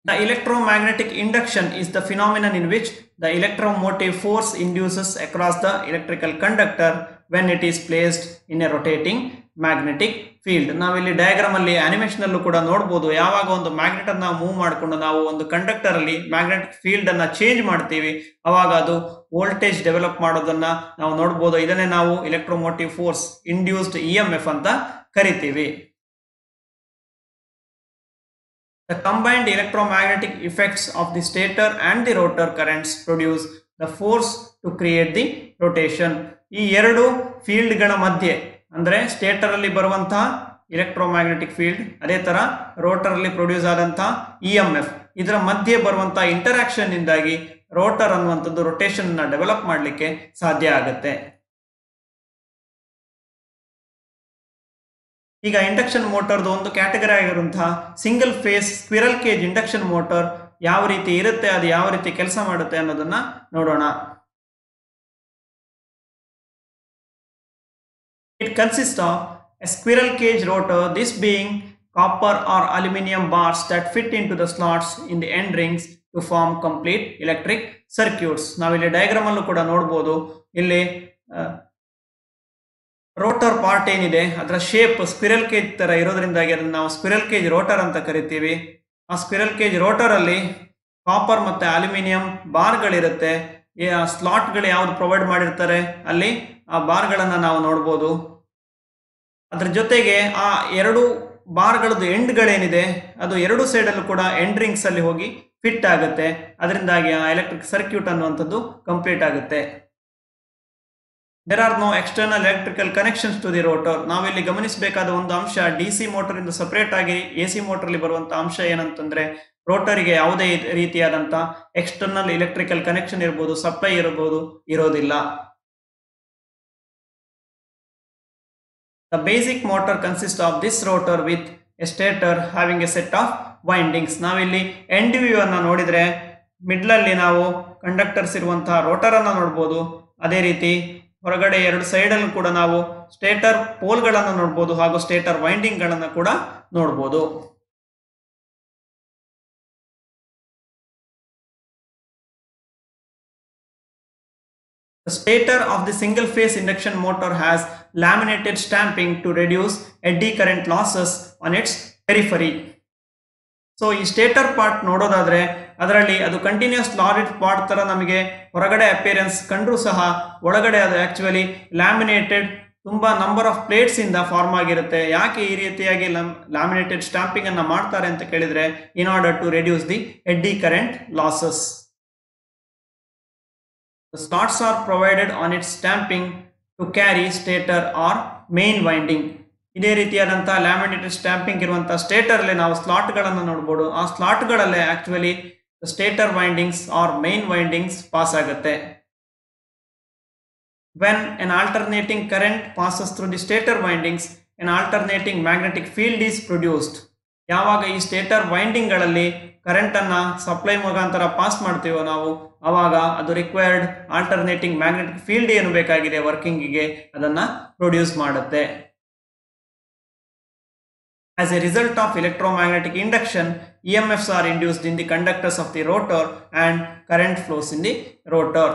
The electromagnetic induction is the phenomenon in which the electromotive force induces across the electrical conductor when it is placed in a rotating magnetic field ನಾವಿಲ್ಲಿ ಡಯಾಗ್ರಾಮ್ ಅಲ್ಲಿ ಅನಿಮೇಷನ್ ಅಲ್ಲೂ ಕೂಡ ನೋಡಬಹುದು ಯಾವಾಗ ಒಂದು ಮ್ಯಾಗ್ನೆಟ್ ಅನ್ನ ಮೂವ್ ಮಾಡಿಕೊಂಡು ನಾವು ಒಂದು ಕಂಡಕ್ಟರ್ ಅಲ್ಲಿ ಮ್ಯಾಗ್ನೆಟಿಕ್ ಫೀಲ್ಡ್ ಅನ್ನ ಚೇಂಜ್ ಮಾಡ್ತೀವಿ, ಅವಾಗ ಅದು ವೋಲ್ಟೇಜ್ ಡೆವಲಪ್ ಮಾಡೋದನ್ನ ನಾವು ನೋಡಬಹುದು ಇದನ್ನೇ ನಾವು electromotive force induced E M F ಅಂತ ಕರಿತೀವಿ. The combined electromagnetic effects of the stator and the rotor currents produce the force to create the rotation. ಈ ಎರಡು ಫೀಲ್ಡ್ಗಳ ಮಧ್ಯೆ, ಅಂದರೆ ಸ್ಟೇಟರಲ್ಲಿ ಬರುವಂತಹ ಎಲೆಕ್ಟ್ರೋಮ್ಯಾಗ್ನೆಟಿಕ್ ಫೀಲ್ಡ್ ಅದೇ ಥರ ರೋಟರಲ್ಲಿ ಪ್ರೊಡ್ಯೂಸ್ ಆದಂತಹ ಇ ಎಂ ಎಫ್ ಇದರ ಮಧ್ಯೆ ಬರುವಂತಹ ಇಂಟರಾಕ್ಷನ್ ಇಂದಾಗಿ ರೋಟರ್ ಅನ್ನುವಂಥದ್ದು ರೊಟೇಷನ್ನ ಡೆವಲಪ್ ಮಾಡಲಿಕ್ಕೆ ಸಾಧ್ಯ ಆಗುತ್ತೆ ಈಗ ಇಂಡಕ್ಷನ್ ಮೋಟರ್ದು ಒಂದು ಕ್ಯಾಟಗರಿ ಆಗಿರುವಂತಹ single phase squirrel cage induction motor ಯಾವ ರೀತಿ ಇರುತ್ತೆ, ಅದು ಯಾವ ರೀತಿ ಕೆಲಸ ಮಾಡುತ್ತೆ ಅನ್ನೋದನ್ನ ನೋಡೋಣ. It consist of squirrel cage rotor this this copper or or bars that fit into the slots in the end rings to form complete electric circuits ನಾವಿಲ್ಲಿ ಡಯಾಗ್ರಾಮ್ ಅಲ್ಲೂ ಕೂಡ ನೋಡ್ಬೋದು. ಇಲ್ಲಿ ರೋಟರ್ ಪಾರ್ಟ್ ಏನಿದೆ, ಅದರ ಶೇಪ್ ಸ್ಪಿರಲ್ ಕೇಜ್ ತರ ಇರೋದ್ರಿಂದಾಗಿ ಅದನ್ನ ನಾವು ಸ್ಪಿರಲ್ ಕೇಜ್ ರೋಟರ್ ಅಂತ ಕರಿತೀವಿ. ಆ ಸ್ಪಿರಲ್ ಕೇಜ್ ರೋಟರ್ ಅಲ್ಲಿ ಕಾಪರ್ ಮತ್ತೆ ಅಲ್ಯೂಮಿನಿಯಂ ಬಾರ್ಗಳಿರುತ್ತೆ ಸ್ಲಾಟ್ಗಳು ಯಾವ್ದು ಪ್ರೊವೈಡ್ ಮಾಡಿರ್ತಾರೆ? ಅಲ್ಲಿ ಆ ಬಾರ್ಗಳನ್ನ ನಾವು ನೋಡ್ಬೋದು. ಅದ್ರ ಜೊತೆಗೆ ಆ ಎರಡು ಬಾರ್ಗಳದ್ದು ಎಂಡ್ಗಳೇನಿದೆ ಅದು ಎರಡು ಸೈಡಲ್ಲೂ ಕೂಡ ಎಂಡ್ ರಿಂಗ್ಸ್ ಅಲ್ಲಿ ಹೋಗಿ ಫಿಟ್ ಆಗುತ್ತೆ. ಅದರಿಂದಾಗಿ ಆ ಎಲೆಕ್ಟ್ರಿಕ್ ಸರ್ಕ್ಯೂಟ್ ಅನ್ನುವಂಥದ್ದು ಕಂಪ್ಲೀಟ್ ಆಗುತ್ತೆ. There are no external electrical connections to the rotor ನಾವಿಲ್ಲಿ ಗಮನಿಸಬೇಕಾದ ಒಂದು ಅಂಶ ಡಿ ಸಿ ಮೋಟರ್ ಇಂದ ಸಪರೇಟ್ ಆಗಿ ಎ ಸಿ ಮೋಟರ್ಲಿ ಬರುವಂತ ಅಂಶ ಏನಂತಂದ್ರೆ ರೋಟರಿಗೆ ಯಾವುದೇ ರೀತಿಯಾದಂತ ಎಕ್ಸ್ಟರ್ನಲ್ ಎಲೆಕ್ಟ್ರಿಕಲ್ ಕನೆಕ್ಷನ್ ಇರ್ಬೋದು ಸಪ್ಲೈ ಇರಬಹುದು ಇರೋದಿಲ್ಲ. The basic motor consist of this rotor with a stator having a set of windings ನಾವಿಲ್ಲಿ ಎಂಡ್ ವ್ಯೂ ಅನ್ನ ನೋಡಿದ್ರೆ ಮಿಡ್ಲಲ್ಲಿ ನಾವು ಕಂಡಕ್ಟರ್ಸ್ ಇರುವಂತಹ ರೋಟರ್ ಅನ್ನ ನೋಡ್ಬೋದು. ಅದೇ ರೀತಿ ಹೊರಗಡೆ ಎರಡು ಸೈಡನ್ನು ಕೂಡ ನಾವು ಸ್ಟೇಟರ್ ಪೋಲ್ ಗಳನ್ನ ನೋಡಬಹುದು ಹಾಗೂ ಸ್ಟೇಟರ್ ವೈಂಡಿಂಗ್ಗಳನ್ನು ಕೂಡ ನೋಡ್ಬೋದು. Stator of the single phase induction motor has laminated stamping to reduce eddy current losses on its periphery so ಈ ಸ್ಟೇಟರ್ ಪಾರ್ಟ್ ನೋಡೋದಾದ್ರೆ, ಅದರಲ್ಲಿ ಅದು ಕಂಟಿನ್ಯೂಸ್ ಲಾರಿಡ್ ಪಾರ್ಟ್ ತರ ನಮಗೆ ಹೊರಗಡೆ ಅಪಿಯರೆನ್ಸ್ ಕಂಡರೂ ಸಹ ಒಳಗಡೆ ಅದು ಆ್ಯಕ್ಚುಲಿ ಲ್ಯಾಮಿನೇಟೆಡ್ ತುಂಬಾ ನಂಬರ್ ಆಫ್ ಪ್ಲೇಟ್ಸಿಂದ ಫಾರ್ಮ್ ಆಗಿರುತ್ತೆ ಯಾಕೆ ಈ ರೀತಿಯಾಗಿ ಲ್ಯಾಮಿನೇಟೆಡ್ ಸ್ಟಾಂಪಿಂಗ್ ಅನ್ನ ಮಾಡ್ತಾರೆ ಅಂತ ಕೇಳಿದ್ರೆ in order to reduce the eddy current losses the slots are provided on it stamping to carry stator or main winding. ಇದೇ ರೀತಿಯಾದಂತಹ ಲ್ಯಾಮಿನೇಟೆಡ್ ಸ್ಟ್ಯಾಂಪಿಂಗ್ ಇರುವಂತಹ ಸ್ಟೇಟರ್ ನಾವು ಸ್ಲಾಟ್ಗಳನ್ನು ನೋಡಬಹುದು ಆ slot ಗಳಲ್ಲೇ actually stator windings or main windings pass ಆಗುತ್ತೆ. When an alternating current passes through the stator windings an alternating magnetic field is produced ಯಾವಾಗ ಈ ಸ್ಟೇಟರ್ ವೈಂಡಿಂಗ್ಗಳಲ್ಲಿ ಕರೆಂಟ್ ಅನ್ನ ಸಪ್ಲೈ ಮುಖಾಂತರ ಪಾಸ್ ಮಾಡ್ತೀವೋ ನಾವು, ಅವಾಗ ಅದು ರಿಕ್ವೈರ್ಡ್ ಆಲ್ಟರ್ನೇಟಿಂಗ್ ಮ್ಯಾಗ್ನೆಟಿಕ್ ಫೀಲ್ಡ್ ಏನು ಬೇಕಾಗಿದೆ ವರ್ಕಿಂಗಿಗೆ ಅದನ್ನ ಪ್ರೊಡ್ಯೂಸ್ ಮಾಡುತ್ತೆ. As a result of electromagnetic induction, EMFs are induced in the conductors of the rotor and current flows in the rotor.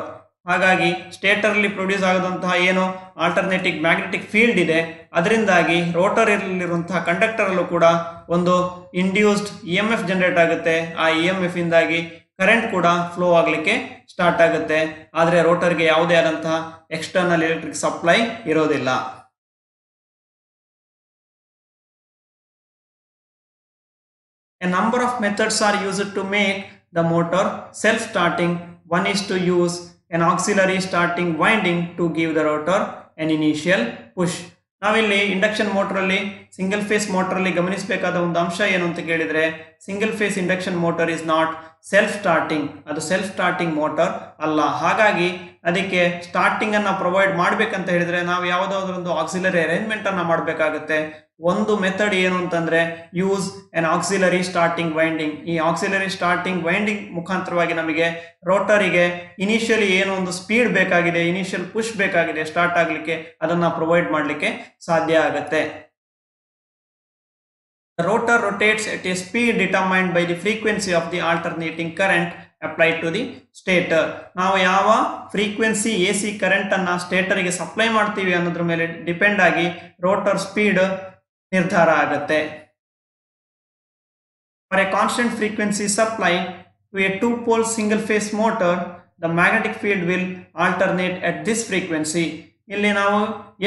ಹಾಗಾಗಿ ಸ್ಟೇಟರಲ್ಲಿ ಪ್ರೊಡ್ಯೂಸ್ ಆಗದಂತಹ ಏನು ಆಲ್ಟರ್ನೇಟಿವ್ ಮ್ಯಾಗ್ನೆಟಿಕ್ ಫೀಲ್ಡ್ ಇದೆ. ಅದರಿಂದಾಗಿ ರೋಟರ್ ಇರುವಂತಹ ಕಂಡಕ್ಟರ್ ಅಲ್ಲೂ ಕೂಡ ಒಂದು induced E M F generate ಆಗುತ್ತೆ. ಆ ಇ ಎಂ ಎಫ್ ಇಂದಾಗಿ ಕರೆಂಟ್ ಕೂಡ ಫ್ಲೋ ಆಗಲಿಕ್ಕೆ ಸ್ಟಾರ್ಟ್ ಆಗುತ್ತೆ. ಆದರೆ ರೋಟರ್ಗೆ ಯಾವುದೇ ಆದಂತಹ ಎಕ್ಸ್ಟರ್ನಲ್ ಎಲೆಕ್ಟ್ರಿಕ್ ಸಪ್ಲೈ ಇರೋದಿಲ್ಲ. A number of methods are used to make the motor self-starting. One is to use an auxiliary starting winding to give the rotor an initial push. ನಾವಿಲ್ಲಿ induction motor ಅಲ್ಲಿ single phase motor ಅಲ್ಲಿ ಗಮನಿಸಬೇಕಾದ ಒಂದು ಅಂಶ ಏನು ಅಂತ ಕೇಳಿದರೆ single phase induction motor is not self starting ಅದು ಸೆಲ್ಫ್ ಸ್ಟಾರ್ಟಿಂಗ್ ಮೋಟರ್ ಅಲ್ಲ ಹಾಗಾಗಿ ಅದಕ್ಕೆ ಸ್ಟಾರ್ಟಿಂಗನ್ನು ಪ್ರೊವೈಡ್ ಮಾಡಬೇಕಂತ ಹೇಳಿದ್ರೆ, ನಾವು ಯಾವುದಾದ್ರೊಂದು ಆಕ್ಸಿಲರಿ ಅರೇಂಜ್ಮೆಂಟ್ ಅನ್ನ ಮಾಡಬೇಕಾಗುತ್ತೆ ಒಂದು ಮೆಥಡ್ ಏನು ಅಂತಂದ್ರೆ use an auxiliary starting winding ಈ ಆಕ್ಸಿಲರಿ ಸ್ಟಾರ್ಟಿಂಗ್ ವೈಂಡಿಂಗ್ ಮುಖಾಂತರವಾಗಿ ನಮಗೆ ರೋಟರಿಗೆ ಇನಿಷಿಯಲಿ ಏನು ಒಂದು ಸ್ಪೀಡ್ ಬೇಕಾಗಿದೆ ಇನಿಷಿಯಲ್ ಪುಷ್ ಬೇಕಾಗಿದೆ ಸ್ಟಾರ್ಟ್ ಆಗಲಿಕ್ಕೆ ಅದನ್ನ ಪ್ರೊವೈಡ್ ಮಾಡಲಿಕ್ಕೆ ಸಾಧ್ಯ ಆಗುತ್ತೆ rotor rotates at a speed determined by the frequency of the alternating current apply to the stator. ನಾವು ಯಾವ ಫ್ರೀಕ್ವೆನ್ಸಿ ಎ ಸಿ ಕರೆಂಟ್ ಅನ್ನ ಸ್ಟೇಟರ್ಗೆ ಸಪ್ಲೈ ಮಾಡ್ತೀವಿ ಅನ್ನೋದ್ರ ಮೇಲೆ ಡಿಪೆಂಡ್ ಆಗಿ ರೋಟರ್ ಸ್ಪೀಡ್ ನಿರ್ಧಾರ ಆಗುತ್ತೆ. For a constant frequency supply to a two pole single phase motor the magnetic field will alternate at this frequency ಇಲ್ಲಿ ನಾವು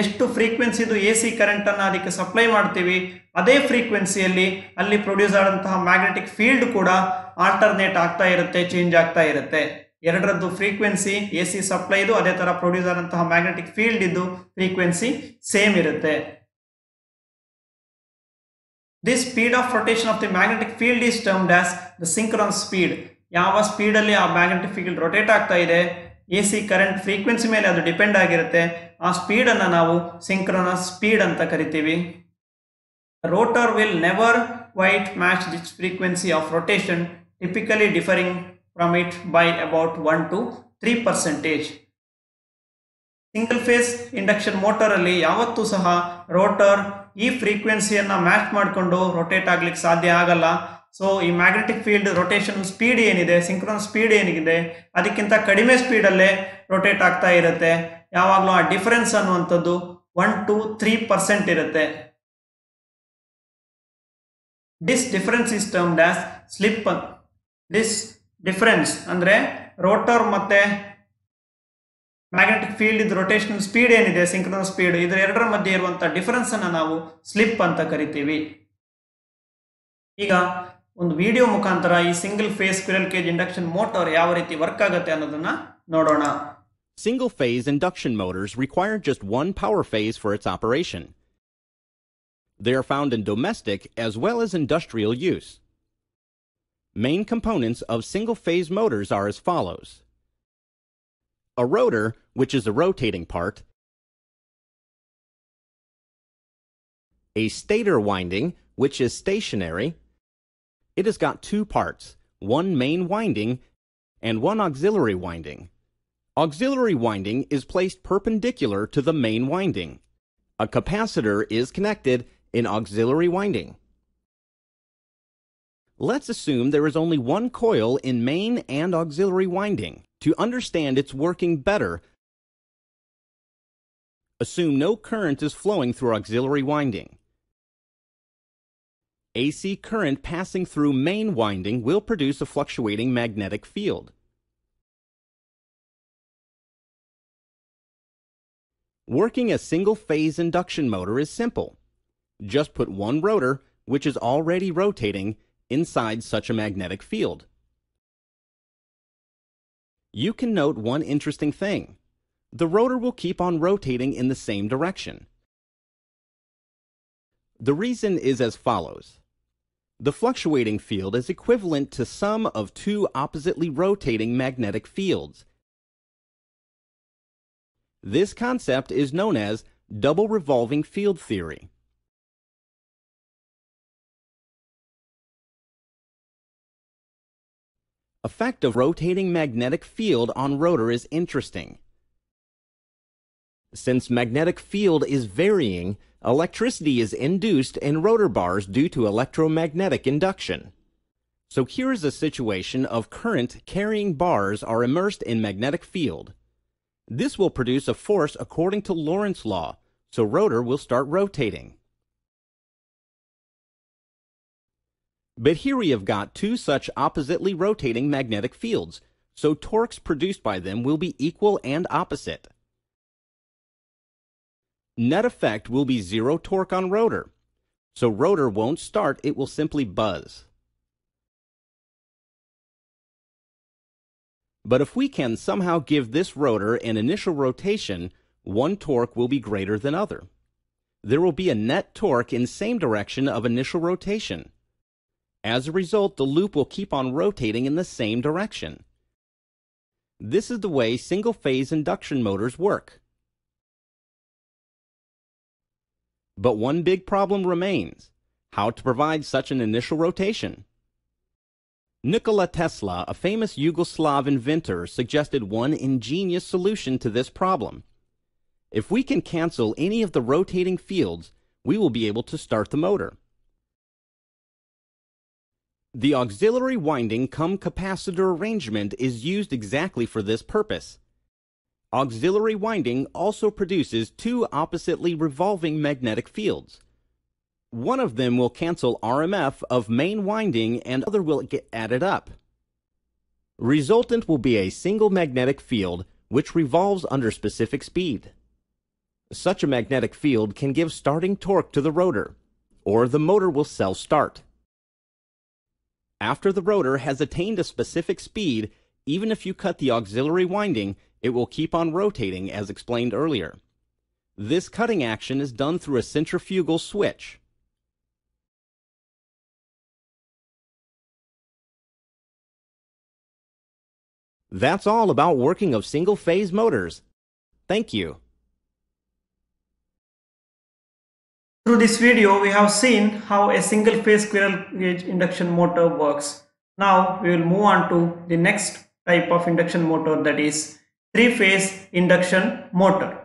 ಎಷ್ಟು ಫ್ರೀಕ್ವೆನ್ಸಿದು ಎ ಸಿ ಕರೆಂಟ್ ಅನ್ನ ಅದಕ್ಕೆ ಸಪ್ಲೈ ಮಾಡ್ತೀವಿ, ಅದೇ ಫ್ರೀಕ್ವೆನ್ಸಿಯಲ್ಲಿ ಅಲ್ಲಿ ಪ್ರೊಡ್ಯೂಸ್ ಆದಂತಹ ಮ್ಯಾಗ್ನೆಟಿಕ್ ಫೀಲ್ಡ್ ಕೂಡ ಆಲ್ಟರ್ನೇಟ್ ಆಗ್ತಾ ಇರುತ್ತೆ ಚೇಂಜ್ ಆಗ್ತಾ ಇರುತ್ತೆ. ಎರಡರದ್ದು ಫ್ರೀಕ್ವೆನ್ಸಿ ಎ ಸಿ ಸಪ್ಲೈದು ಅದೇ ತರ ಪ್ರೊಡ್ಯೂಸ್ ಆದಂತಹ ಮ್ಯಾಗ್ನೆಟಿಕ್ ಫೀಲ್ಡ್ ಇದ್ದು ಫ್ರೀಕ್ವೆನ್ಸಿ ಸೇಮ್ ಇರುತ್ತೆ. This speed of rotation of the magnetic field is termed as the synchronous speed ಯಾವ ಸ್ಪೀಡಲ್ಲಿ ಆ ಮ್ಯಾಗ್ನೆಟಿಕ್ ಫೀಲ್ಡ್ ರೊಟೇಟ್ ಆಗ್ತಾ ಇದೆ? ಎ ಸಿ ಕರೆಂಟ್ ಫ್ರೀಕ್ವೆನ್ಸಿ ಮೇಲೆ ಅದು ಡಿಪೆಂಡ್ ಆಗಿರುತ್ತೆ. ಆ ಸ್ಪೀಡನ್ನು ನಾವು ಸಿಂಕ್ರನಸ್ ಸ್ಪೀಡ್ ಅಂತ ಕರಿತೀವಿ. Rotor will never quite match this frequency of rotation typically differing from it by about one to three percentage single phase induction ಮೋಟರಲ್ಲಿ ಯಾವತ್ತೂ ಸಹ ರೋಟರ್ ಈ ಫ್ರೀಕ್ವೆನ್ಸಿಯನ್ನು ಮ್ಯಾಚ್ ಮಾಡಿಕೊಂಡು ರೊಟೇಟ್ ಆಗ್ಲಿಕ್ಕೆ ಸಾಧ್ಯ ಆಗಲ್ಲ. ಸೊ ಈ ಮ್ಯಾಗ್ನೆಟಿಕ್ ಫೀಲ್ಡ್ ರೊಟೇಷನ್ ಸ್ಪೀಡ್ ಏನಿದೆ ಸಿಂಕ್ರೋನ್ ಸ್ಪೀಡ್ ಏನಿದೆ ಅದಕ್ಕಿಂತ ಕಡಿಮೆ ಸ್ಪೀಡಲ್ಲೇ ರೊಟೇಟ್ ಆಗ್ತಾ ಇರುತ್ತೆ. ಯಾವಾಗಲೂ ಆ ಡಿಫರೆನ್ಸ್ ಅನ್ನುವಂಥದ್ದು ಒನ್ ಟು ತ್ರೀ ಪರ್ಸೆಂಟ್ ಇರುತ್ತೆ. This difference is termed as slip this difference ಅಂದರೆ ರೋಟರ್ ಮತ್ತೆ ಮ್ಯಾಗ್ನೆಟಿಕ್ ಫೀಲ್ಡ್ ಇದು ರೊಟೇಷನಲ್ ಸ್ಪೀಡ್ ಏನಿದೆ ಸಿಂಕ್ರನಲ್ ಸ್ಪೀಡ್ ಇದರ ಎರಡರ ಮಧ್ಯೆ ಇರುವಂತಹ ಡಿಫರೆನ್ಸ್ ಅನ್ನ ನಾವು ಸ್ಲಿಪ್ ಅಂತ ಕರಿತೀವಿ ಈಗ ಒಂದು ವಿಡಿಯೋ ಮುಖಾಂತರ ಈ single phase squirrel cage induction motor ಯಾವ ರೀತಿ ವರ್ಕ್ ಆಗುತ್ತೆ ಅನ್ನೋದನ್ನ ನೋಡೋಣ Single phase induction motors require just one power phase for its operation. They are found in domestic as well as industrial use. Main components of single phase motors are as follows a rotor, which is the rotating part, a stator winding, which is stationary. It has got two parts one main winding and one auxiliary winding. Auxiliary winding is placed perpendicular to the main winding. A capacitor is connected in auxiliary winding. Let's assume there is only one coil in main and auxiliary winding. To understand its working better, assume no current is flowing through auxiliary winding. AC current passing through main winding will produce a fluctuating magnetic field. Working a single phase induction motor is simple. Just put one rotor, which is already rotating, inside such a magnetic field. You can note one interesting thing. The rotor will keep on rotating in the same direction. The reason is as follows. The fluctuating field is equivalent to sum of two oppositely rotating magnetic fields. This concept is known as double revolving field theory. Effect of rotating magnetic field on rotor is interesting. Since magnetic field is varying, electricity is induced in rotor bars due to electromagnetic induction. So here is a situation of current carrying bars are immersed in magnetic field. This will produce a force according to Lorentz law, so rotor will start rotating. But here we have got two such oppositely rotating magnetic fields, so torques produced by them will be equal and opposite. Net effect will be zero torque on rotor, so rotor won't start, it will simply buzz. But if we can somehow give this rotor an initial rotation, one torque will be greater than other. There will be a net torque in same direction of initial rotation. As a result, the loop will keep on rotating in the same direction. This is the way single-phase induction motors work. But one big problem remains. How to provide such an initial rotation? Nikola Tesla, a famous Yugoslav inventor, suggested one ingenious solution to this problem. If we can cancel any of the rotating fields, we will be able to start the motor. The auxiliary winding cum capacitor arrangement is used exactly for this purpose. Auxiliary winding also produces two oppositely revolving magnetic fields. One of them will cancel RMF of main winding and other will get added up. Resultant will be a single magnetic field which revolves under specific speed. Such a magnetic field can give starting torque to the rotor, or the motor will self-start. After the rotor has attained a specific speed, even if you cut the auxiliary winding, it will keep on rotating as explained earlier. This cutting action is done through a centrifugal switch. That's all about working of single-phase motors. Thank you. Through this video, we have seen how a single phase squirrel cage induction motor works. Now we will move on to the next type of induction motor that is three phase induction motor.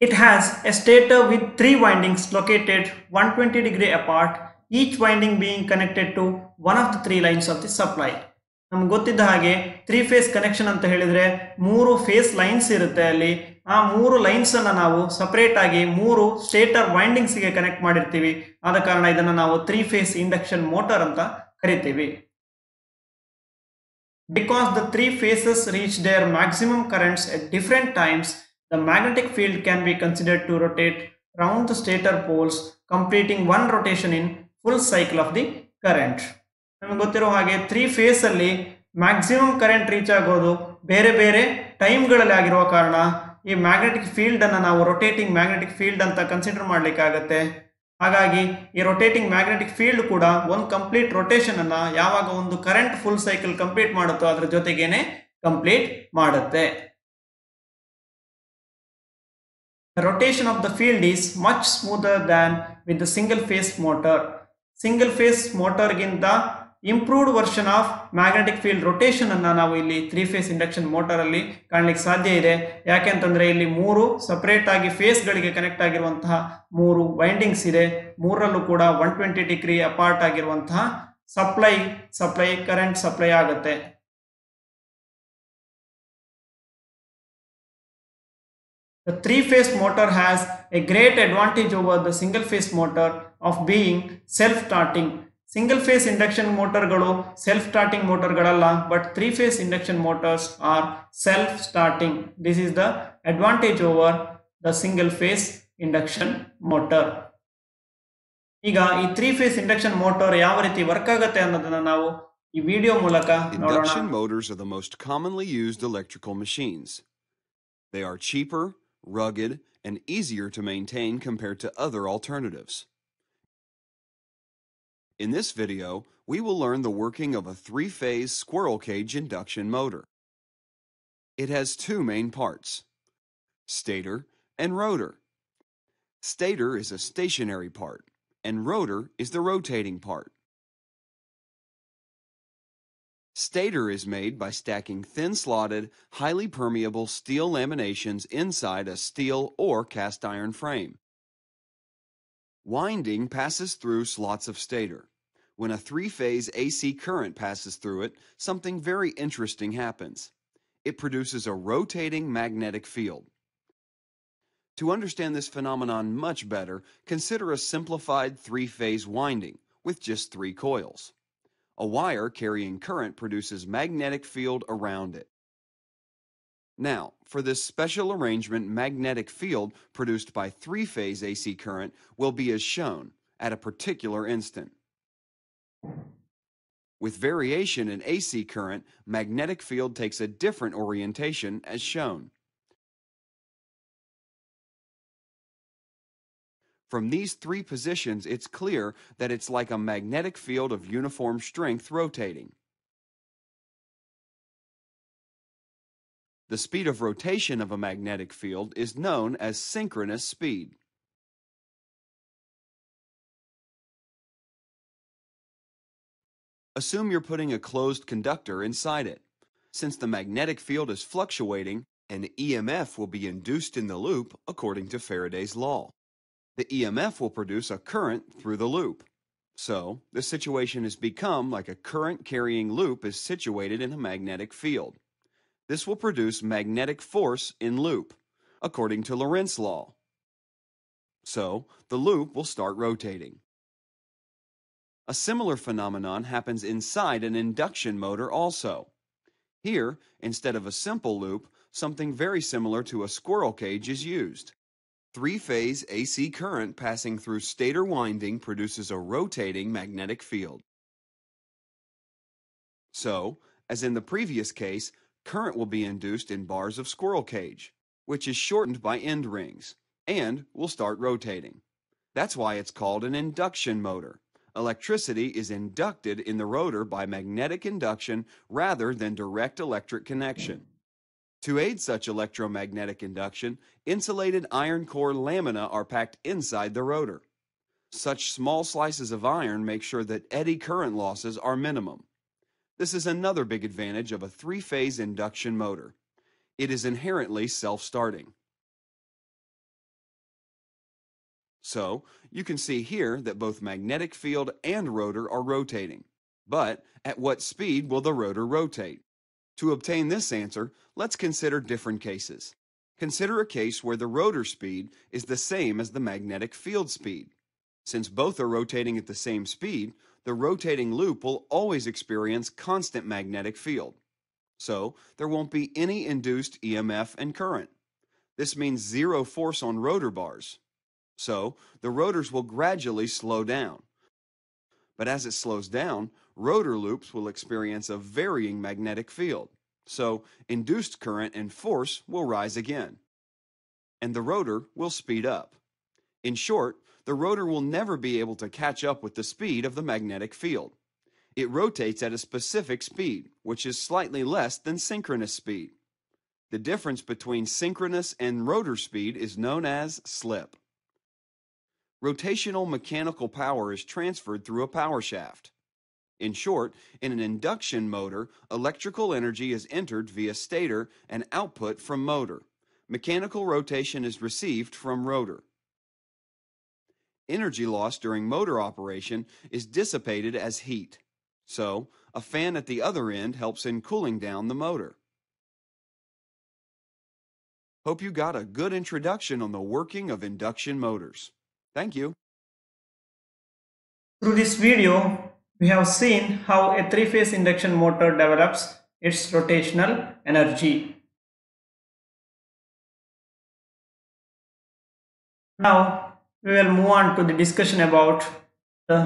It has a stator with three windings located 120 degree apart, each winding being connected to one of the three lines of the supply. ನಮ್ಗೆ ಗೊತ್ತಿದ್ದ ಹಾಗೆ three phase connection ಅಂತ ಹೇಳಿದ್ರೆ ಮೂರು face lines ಇರುತ್ತೆ ಅಲ್ಲಿ. ಆ ಮೂರು ಲೈನ್ಸ್ ಅನ್ನ ನಾವು ಸಪರೇಟ್ ಆಗಿ ಮೂರು ಸ್ಟೇಟರ್ ವೈಂಡಿಂಗ್ಸ್ಗೆ ಕನೆಕ್ಟ್ ಮಾಡಿರ್ತೀವಿ. ಆದ ಕಾರಣ ಇದನ್ನ ನಾವು ತ್ರೀ ಫೇಸ್ ಇಂಡಕ್ಷನ್ ಮೋಟರ್ ಅಂತ ಕರಿತೀವಿ. Because the three phases reach their maximum currents at different times the magnetic field can be considered to rotate round the stator poles completing one rotation in full cycle of the current. ನಮಗೆ ಗೊತ್ತಿರೋ ಹಾಗೆ three phase ಅಲ್ಲಿ maximum current reach ಆಗೋದು ಬೇರೆ ಬೇರೆ ಟೈಮ್ಗಳಲ್ಲಿ ಆಗಿರುವ ಕಾರಣ ಈ ಮ್ಯಾಗ್ನೆಟಿಕ್ ಫೀಲ್ಡ್ ಅನ್ನ ನಾವು ರೊಟೇಟಿಂಗ್ ಮ್ಯಾಗ್ನೆಟಿಕ್ ಫೀಲ್ಡ್ ಅಂತ ಕನ್ಸಿಡರ್ ಮಾಡ್ಲಿಕ್ಕಾಗತ್ತೆ ಹಾಗಾಗಿ ಈ ರೊಟೇಟಿಂಗ್ ಮ್ಯಾಗ್ನೆಟಿಕ್ ಫೀಲ್ಡ್ ಕೂಡ ಒಂದು ಕಂಪ್ಲೀಟ್ ರೊಟೇಷನ್ ಅನ್ನ ಯಾವಾಗ ಒಂದು ಕರೆಂಟ್ ಫುಲ್ ಸೈಕಲ್ ಕಂಪ್ಲೀಟ್ ಮಾಡುತ್ತೋ ಅದ್ರ ಜೊತೆಗೇನೆ ಕಂಪ್ಲೀಟ್ ಮಾಡುತ್ತೆ. Rotation of the field is much smoother than with the single phase motor single phase ಮೋಟಾರ್ಗಿಂತ improved version of magnetic field rotation ಅನ್ನ ನಾವು ಇಲ್ಲಿ ತ್ರೀ ಫೇಸ್ ಇಂಡಕ್ಷನ್ ಮೋಟರ್ ಅಲ್ಲಿ ಕಾಣ್ಲಿಕ್ಕೆ ಸಾಧ್ಯ ಇದೆ. ಯಾಕೆಂತಂದ್ರೆ ಇಲ್ಲಿ ಮೂರು ಸಪರೇಟ್ ಆಗಿ ಫೇಸ್ಗಳಿಗೆ ಕನೆಕ್ಟ್ ಆಗಿರುವಂತಹ ಮೂರು ವೈಂಡಿಂಗ್ಸ್ ಇದೆ. ಮೂರಲ್ಲೂ ಕೂಡ ಒನ್ ಟ್ವೆಂಟಿ ಡಿಗ್ರಿ ಅಪಾರ್ಟ್ ಆಗಿರುವಂತಹ ಸಪ್ಲೈ ಸಪ್ಲೈ ಕರೆಂಟ್ ಸಪ್ಲೈ ಆಗುತ್ತೆ. The three-phase motor has a great advantage over the single-phase motor of being self-starting. Single phase induction ಮೋಟರ್ಗಳು self starting ಮೋಟರ್ಗಳಲ್ಲ but three phase induction motors are self starting this is the advantage over the single phase induction motor ಈಗ ಈ three phase induction motor ಯಾವ ರೀತಿ work ಆಗುತ್ತೆ ಅನ್ನೋದನ್ನ ನಾವು ಈ video ಮೂಲಕ ನೋಡೋಣ Induction motors are the most commonly used electrical machines. They are cheaper, rugged, and easier to maintain compared to other alternatives. In this video, we will learn the working of a three-phase squirrel cage induction motor. It has two main parts, stator and rotor. Stator is a stationary part, and rotor is the rotating part. Stator is made by stacking thin slotted, highly permeable steel laminations inside a steel or cast iron frame. Winding passes through slots of stator. When a three phase AC current passes through it, something very interesting happens. It produces a rotating magnetic field. To understand this phenomenon much better, consider a simplified three phase winding with just three coils. A wire carrying current produces magnetic field around it. Now, for this special arrangement, magnetic field produced by three-phase AC current will be as shown at a particular instant. With variation in AC current, magnetic field takes a different orientation as shown. From these three positions, it's clear that it's like a magnetic field of uniform strength rotating. The speed of rotation of a magnetic field is known as synchronous speed. Assume you're putting a closed conductor inside it. Since the magnetic field is fluctuating, an EMF will be induced in the loop according to Faraday's law. The EMF will produce a current through the loop. So, the situation has become like a current carrying loop is situated in a magnetic field. This will produce magnetic force in loop, according to Lorentz law. So, the loop will start rotating. A similar phenomenon happens inside an induction motor also. Here, instead of a simple loop, something very similar to a squirrel cage is used. Three-phase AC current passing through stator winding produces a rotating magnetic field. So, as in the previous case, current will be induced in bars of squirrel cage, which is shortened by end rings, and will start rotating. That's why it's called an induction motor. Electricity is inducted in the rotor by magnetic induction rather than direct electric connection. To aid such electromagnetic induction, insulated iron core lamina are packed inside the rotor. Such small slices of iron make sure that eddy current losses are minimum. This is another big advantage of a three-phase induction motor. It is inherently self-starting. So, you can see here that both magnetic field and rotor are rotating. But at what speed will the rotor rotate? To obtain this answer, let's consider different cases. Consider a case where the rotor speed is the same as the magnetic field speed. Since both are rotating at the same speed, the rotating loop will always experience constant magnetic field. So, there won't be any induced EMF and current. This means zero force on rotor bars. So, the rotors will gradually slow down. But as it slows down, rotor loops will experience a varying magnetic field. So, induced current and force will rise again. And the rotor will speed up. In short, the rotor will never be able to catch up with the speed of the magnetic field. It rotates at a specific speed, which is slightly less than synchronous speed. The difference between synchronous and rotor speed is known as slip. Rotational mechanical power is transferred through a power shaft. In short, in an induction motor, electrical energy is entered via stator and output from motor. Mechanical rotation is received from rotor. Energy loss during motor operation is dissipated as heat. So, a fan at the other end helps in cooling down the motor. Hope you got a good introduction on the working of induction motors. Thank you. Through this video, we have seen how a three-phase induction motor develops its rotational energy. Now, we will move on to the discussion about the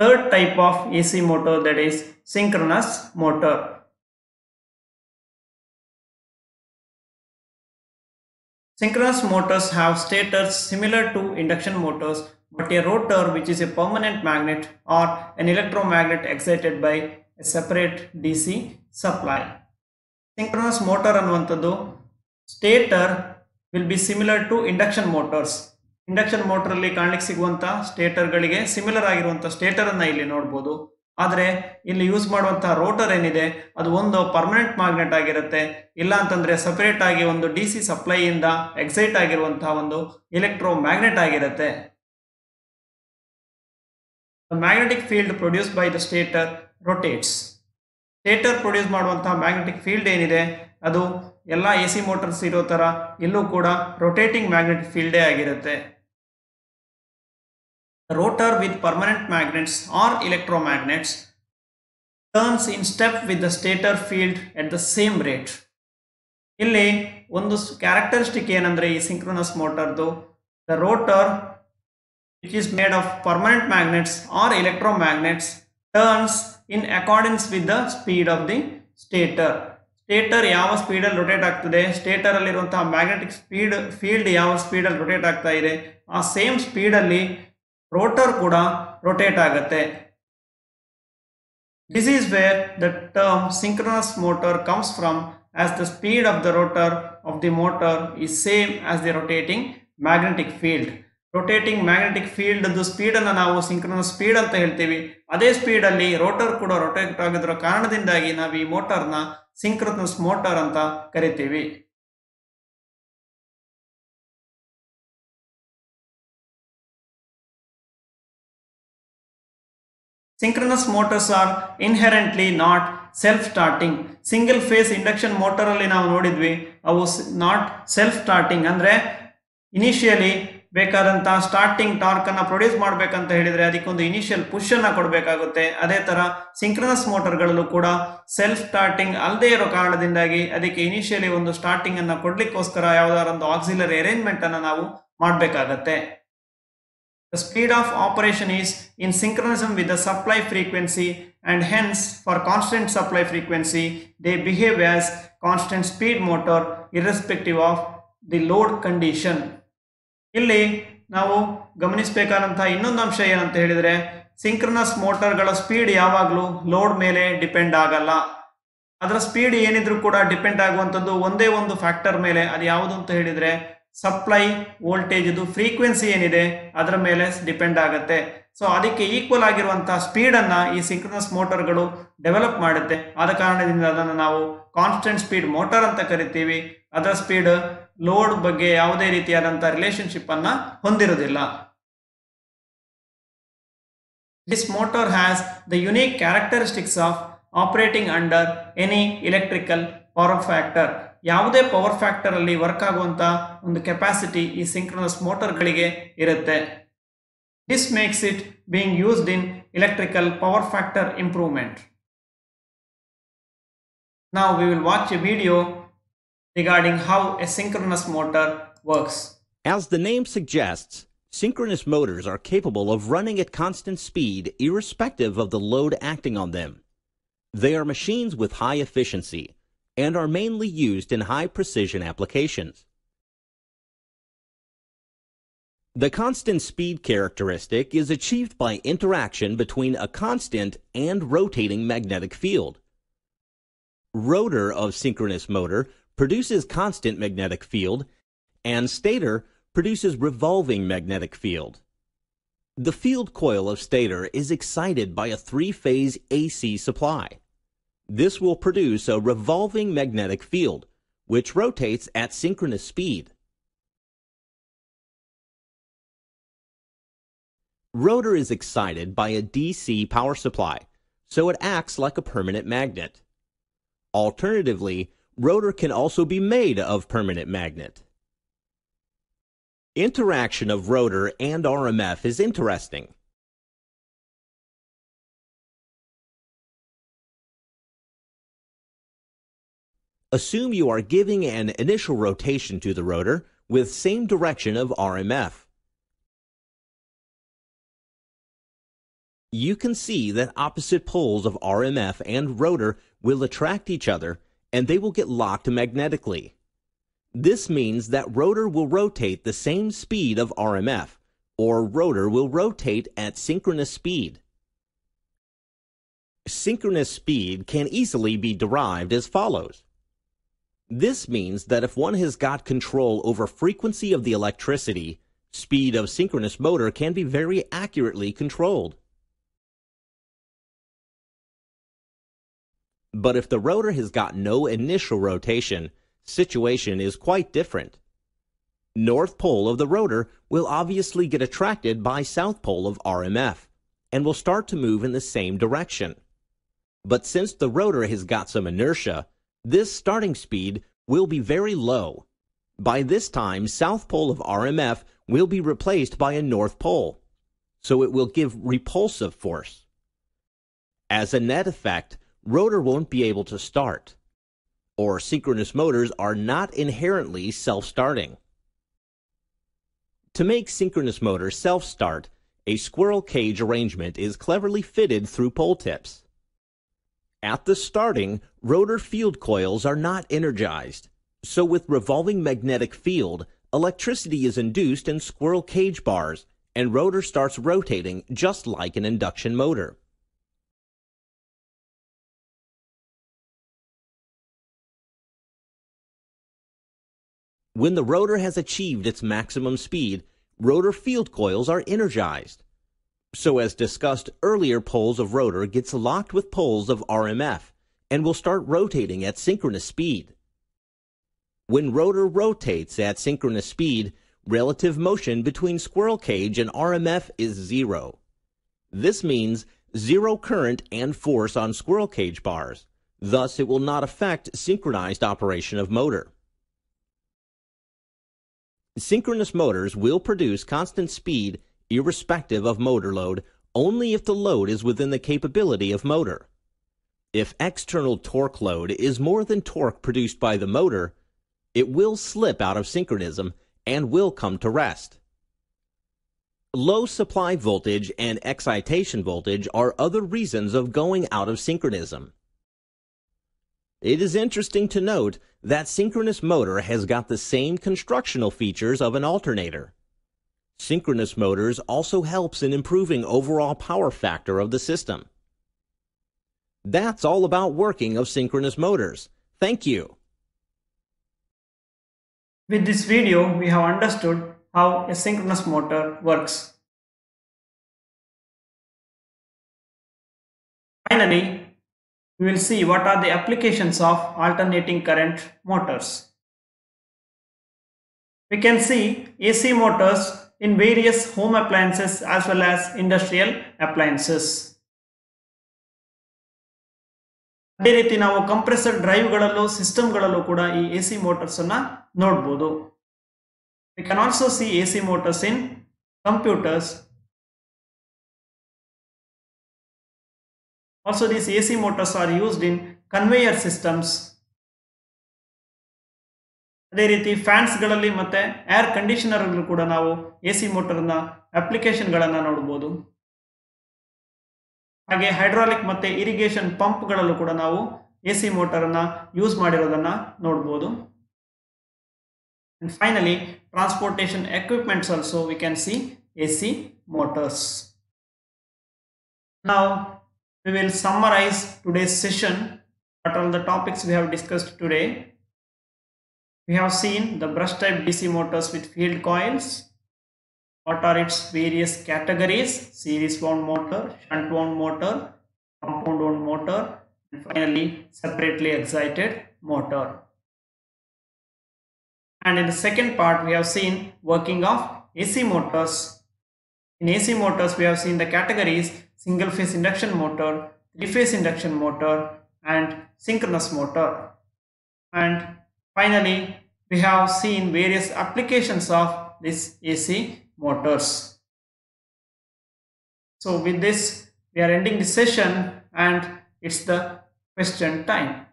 third type of AC motor that is synchronous motor. Synchronous motors have stators similar to induction motors but a rotor which is a permanent magnet or an electromagnet excited by a separate DC supply. Synchronous motor ಅನ್ನುವಂಥದ್ದು stator will be similar to induction motors induction ಮೋಟರಲ್ಲಿ ಕಾಣ್ಲಿಕ್ಕೆ ಸಿಗುವಂಥ ಸ್ಟೇಟರ್ಗಳಿಗೆ similar ಆಗಿರುವಂಥ ಸ್ಟೇಟರನ್ನು ಇಲ್ಲಿ ನೋಡ್ಬೋದು. ಆದರೆ ಇಲ್ಲಿ use ಮಾಡುವಂಥ rotor ಏನಿದೆ, ಅದು ಒಂದು ಪರ್ಮನೆಂಟ್ ಮ್ಯಾಗ್ನೆಟ್ ಆಗಿರುತ್ತೆ. ಇಲ್ಲ ಅಂತಂದ್ರೆ ಸಪರೇಟ್ ಆಗಿ ಒಂದು ಡಿ ಸಿ ಸಪ್ಲೈಯಿಂದ ಎಕ್ಸೈಟ್ ಆಗಿರುವಂತಹ ಒಂದು ಎಲೆಕ್ಟ್ರೋ ಮ್ಯಾಗ್ನೆಟ್ ಆಗಿರುತ್ತೆ magnetic field produce by the stator rotates. Stator produce ಮಾಡುವಂತಹ ಮ್ಯಾಗ್ನೆಟಿಕ್ ಫೀಲ್ಡ್ ಏನಿದೆ, ಅದು ಎಲ್ಲ ಎ ಸಿ ಮೋಟರ್ಸ್ ಇರೋ ಥರ ಇಲ್ಲೂ ಕೂಡ ರೊಟೇಟಿಂಗ್ ಮ್ಯಾಗ್ನೆಟಿಕ್ ಫೀಲ್ಡೇ ಆಗಿರುತ್ತೆ. Rotor with permanent magnets or electromagnets turns in step with the stator field at the same rate ಇಲ್ಲಿ ಒಂದು ಕ್ಯಾರೆಕ್ಟರಿಸ್ಟಿಕ್ ಏನಂದ್ರೆ ಈ synchronous ಮೋಟರ್ದು the rotor which is made of permanent magnets or electromagnets turns in accordance the the speed of the stator ಯಾವ ಸ್ಪೀಡಲ್ಲಿ rotate ಆಗ್ತದೆ? Stator ಅಲ್ಲಿರುವಂತಹ magnetic speed field ಯಾವ ಸ್ಪೀಡಲ್ಲಿ ರೊಟೇಟ್ ಆಗ್ತಾ ಇದೆ? ಆ ಸೇಮ್ ಸ್ಪೀಡಲ್ಲಿ ರೋಟರ್ ಕೂಡ ರೊಟೇಟ್ ಆಗುತ್ತೆ. This is where the term synchronous motor comes from as the speed of the rotor of the motor is same as the rotating magnetic field rotating magnetic field speed ಅನ್ನು ನಾವು synchronous speed ಅಂತ ಹೇಳ್ತೀವಿ. ಅದೇ speed ಅಲ್ಲಿ rotor ಕೂಡ rotate ಆಗಿದ್ರ ಕಾರಣದಿಂದಾಗಿ ನಾವು ಈ ಮೋಟರ್ನ ಸಿಂಕ್ರನಸ್ ಮೋಟರ್ ಅಂತ ಕರಿತೀವಿ. Synchronous motors are inherently not self starting single phase induction motor ಅಲ್ಲಿ ನಾವು ನೋಡಿದ್ವಿ, ಅವು ನಾಟ್ ಸೆಲ್ಫ್ ಸ್ಟಾರ್ಟಿಂಗ್ ಅಂದ್ರೆ ಇನಿಷಿಯಲಿ ಬೇಕಾದಂತ ಸ್ಟಾರ್ಟಿಂಗ್ ಟಾರ್ಕ್ ಅನ್ನ ಪ್ರೊಡ್ಯೂಸ್ ಮಾಡ್ಬೇಕಂತ ಹೇಳಿದ್ರೆ ಅದಕ್ಕೊಂದು ಇನಿಷಿಯಲ್ ಪುಷ್ ಅನ್ನ ಕೊಡಬೇಕಾಗುತ್ತೆ. ಅದೇ ತರ ಸಿಂಕ್ರನಸ್ ಮೋಟರ್ಗಳಲ್ಲೂ ಕೂಡ ಸೆಲ್ಫ್ ಸ್ಟಾರ್ಟಿಂಗ್ ಅಲ್ಲದೆ ಇರೋ ಕಾರಣದಿಂದಾಗಿ ಅದಕ್ಕೆ ಇನಿಷಿಯಲಿ ಒಂದು ಸ್ಟಾರ್ಟಿಂಗ್ ಅನ್ನ ಕೊಡ್ಲಿಕ್ಕೋಸ್ಕರ ಒಂದು ಆಕ್ಸಿಲರಿ ಅರೇಂಜ್ಮೆಂಟ್ ಅನ್ನ ನಾವು ಮಾಡಬೇಕಾಗತ್ತೆ. The speed of operation is in synchronism with the supply frequency and hence for constant supply frequency they behave as constant speed motor irrespective of the load condition. ಇಲ್ಲಿ ನಾವು ಗಮನಿಸಬೇಕಾದಂತಹ ಇನ್ನೊಂದು ಅಂಶ ಏನಂತ ಹೇಳಿದ್ರೆ ಸಿಂಕ್ರನಸ್ ಮೋಟರ್ಗಳ ಸ್ಪೀಡ್ ಯಾವಾಗಲೂ ಲೋಡ್ ಮೇಲೆ depend ಆಗಲ್ಲ ಅದರ ಸ್ಪೀಡ್ ಏನಿದ್ರೂ ಕೂಡ ಡಿಪೆಂಡ್ ಆಗುವಂಥದ್ದು ಒಂದೇ ಒಂದು ಫ್ಯಾಕ್ಟರ್ ಮೇಲೆ ಅದು ಯಾವುದು ಅಂತ ಹೇಳಿದ್ರೆ ಸಪ್ಲೈ ವೋಲ್ಟೇಜ್ ಇದು ಫ್ರೀಕ್ವೆನ್ಸಿ ಏನಿದೆ, ಅದರ ಮೇಲೆ ಡಿಪೆಂಡ್ ಆಗುತ್ತೆ. ಸೊ ಅದಕ್ಕೆ ಈಕ್ವಲ್ ಆಗಿರುವಂತಹ ಸ್ಪೀಡ್ ಅನ್ನ ಈ ಸಿಂಕ್ರನಸ್ ಮೋಟರ್ಗಳು ಡೆವಲಪ್ ಮಾಡುತ್ತೆ. ಆದ ಕಾರಣದಿಂದ ಅದನ್ನು ನಾವು ಕಾನ್ಸ್ಟೆಂಟ್ ಸ್ಪೀಡ್ ಮೋಟರ್ ಅಂತ ಕರಿತೀವಿ. ಅದರ ಸ್ಪೀಡ್ ಲೋಡ್ ಬಗ್ಗೆ ಯಾವುದೇ ರೀತಿಯಾದಂಥ ರಿಲೇಶನ್ಶಿಪ್ ಅನ್ನ ಹೊಂದಿರುವುದಿಲ್ಲ. This motor has the unique characteristics of operating under any electrical power factor. ಯಾವುದೇ ಪವರ್ ಫ್ಯಾಕ್ಟರ್ ಅಲ್ಲಿ ವರ್ಕ್ ಆಗುವಂತ ಒಂದು ಕೆಪಾಸಿಟಿ ಈ ಸಿಂಕ್ರನಸ್ ಮೋಟರ್ಗಳಿಗೆ ಇರುತ್ತೆ this makes it being used in electrical power factor improvement ನಾವು we will watch a video regarding how a synchronous motor works As the name suggests, synchronous motors are capable of running at constant speed irrespective of the load acting on them. They are machines with high efficiency and are mainly used in high precision applications. The constant speed characteristic is achieved by interaction between a constant and rotating magnetic field. Rotor of synchronous motor produces constant magnetic field and stator produces revolving magnetic field. The field coil of stator is excited by a three-phase AC supply. This will produce a revolving magnetic field, which rotates at synchronous speed. Rotor is excited by a DC power supply, so it acts like a permanent magnet. Alternatively, rotor can also be made of permanent magnet. Interaction of rotor and RMF is interesting. Assume you are giving an initial rotation to the rotor with same direction of RMF. You can see that opposite poles of RMF and rotor will attract each other and they will get locked magnetically. This means that rotor will rotate the same speed of RMF, or rotor will rotate at synchronous speed. Synchronous speed can easily be derived as follows. This means that if one has got control over frequency of the electricity, speed of synchronous motor can be very accurately controlled. But if the rotor has got no initial rotation, situation is quite different. North pole of the rotor will obviously get attracted by south pole of RMF and will start to move in the same direction. But since the rotor has got some inertia, this starting speed will be very low. By this time, south pole of RMF will be replaced by a north pole, so it will give repulsive force. As a net effect, rotor won't be able to start or synchronous motors are not inherently self-starting. To make synchronous motors self-start, a squirrel cage arrangement is cleverly fitted through pole tips. At the starting, rotor field coils are not energized, so with revolving magnetic field, electricity is induced in squirrel cage bars, and rotor starts rotating just like an induction motor. When the rotor has achieved its maximum speed, rotor field coils are energized. So as discussed earlier, poles of rotor gets locked with poles of RMF and will start rotating at synchronous speed. When rotor rotates at synchronous speed, relative motion between squirrel cage and RMF is zero. This means zero current and force on squirrel cage bars. Thus, it will not affect synchronized operation of motor. Synchronous motors will produce constant speed irrespective of motor load only if the load is within the capability of motor. If external torque load is more than torque produced by the motor, it will slip out of synchronism and will come to rest. Low supply voltage and excitation voltage are other reasons of going out of synchronism. It is interesting to note that synchronous motor has got the same constructional features of an alternator. Synchronous motors also helps in improving overall power factor of the system. That's all about working of synchronous motors. Thank you. With this video, we have understood how a synchronous motor works. Finally, we will see what are the applications of alternating current motors. we can see AC motors in various home appliances as well as industrial appliances. ಅದೇ ರೀತಿ ನಾವು compressor ಡ್ರೈವ್ಗಳಲ್ಲೂ ಸಿಸ್ಟಮ್ಗಳಲ್ಲೂ ಕೂಡ ಈ A C motors ಅನ್ನ ನೋಡ್ಬೋದು we can also see A C motors in computers also these A C motors are used in conveyor systems ಅದೇ ರೀತಿ ಫ್ಯಾನ್ಸ್ಗಳಲ್ಲಿ ಮತ್ತೆ ಏರ್ ಕಂಡೀಷನರ್ಗಳು ಕೂಡ ನಾವು ಎ ಸಿ ಮೋಟರ್ನ ಅಪ್ಲಿಕೇಶನ್ಗಳನ್ನು ನೋಡ್ಬೋದು. ಹಾಗೆ ಹೈಡ್ರಾಲಿಕ್ ಮತ್ತೆ ಇರಿಗೇಷನ್ ಪಂಪ್ಗಳಲ್ಲೂ ಕೂಡ ನಾವು ಎ ಸಿ ಮೋಟರನ್ನು ಯೂಸ್ ಮಾಡಿರೋದನ್ನ ನೋಡ್ಬೋದು. And finally transportation equipments also we can see A C motors ನಾವು we will summarize today's session. What are the topics we have discussed today? We have seen the brush type dc motors with field coils. What are its various categories? Series wound motor shunt wound motor compound wound motor and finally separately excited motor. And in the second part we have seen working of ac motors. In AC motors, we have seen the categories single phase induction motor, three phase induction motor, and synchronous motor. And finally, we have seen various applications of this AC motors. So, with this, we are ending the session and it's the question time.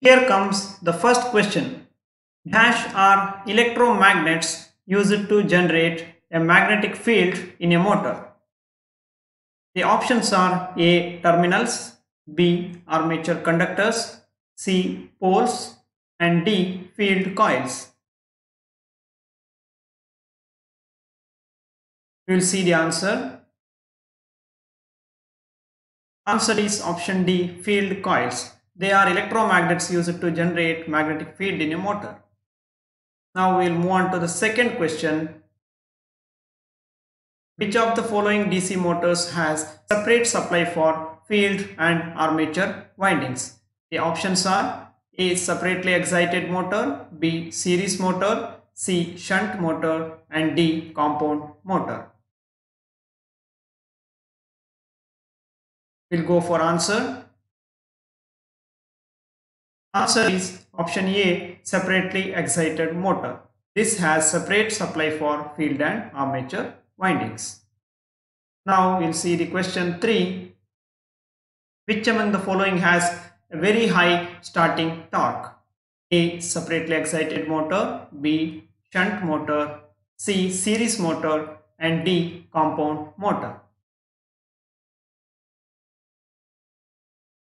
Here comes the first question. Dash are electromagnets used to generate a magnetic field in a motor. The options are A. Terminals, B. Armature conductors, C. Poles, and D. Field coils. We will see the answer. Answer is option D. Field coils. They are electromagnets used to generate magnetic field in a motor. Now we will move on to the second question. Which of the following DC motors has separate supply for field and armature windings? The options are A. Separately excited motor, B. Series motor, C. Shunt motor, and D. Compound motor. We'll go for answer. Answer is option A separately excited motor. This has separate supply for field and armature windings. Now we'll see the question 3. Which among the following has a very high starting torque? A. Separately excited motor, B. Shunt motor, C. Series motor, and D. Compound motor.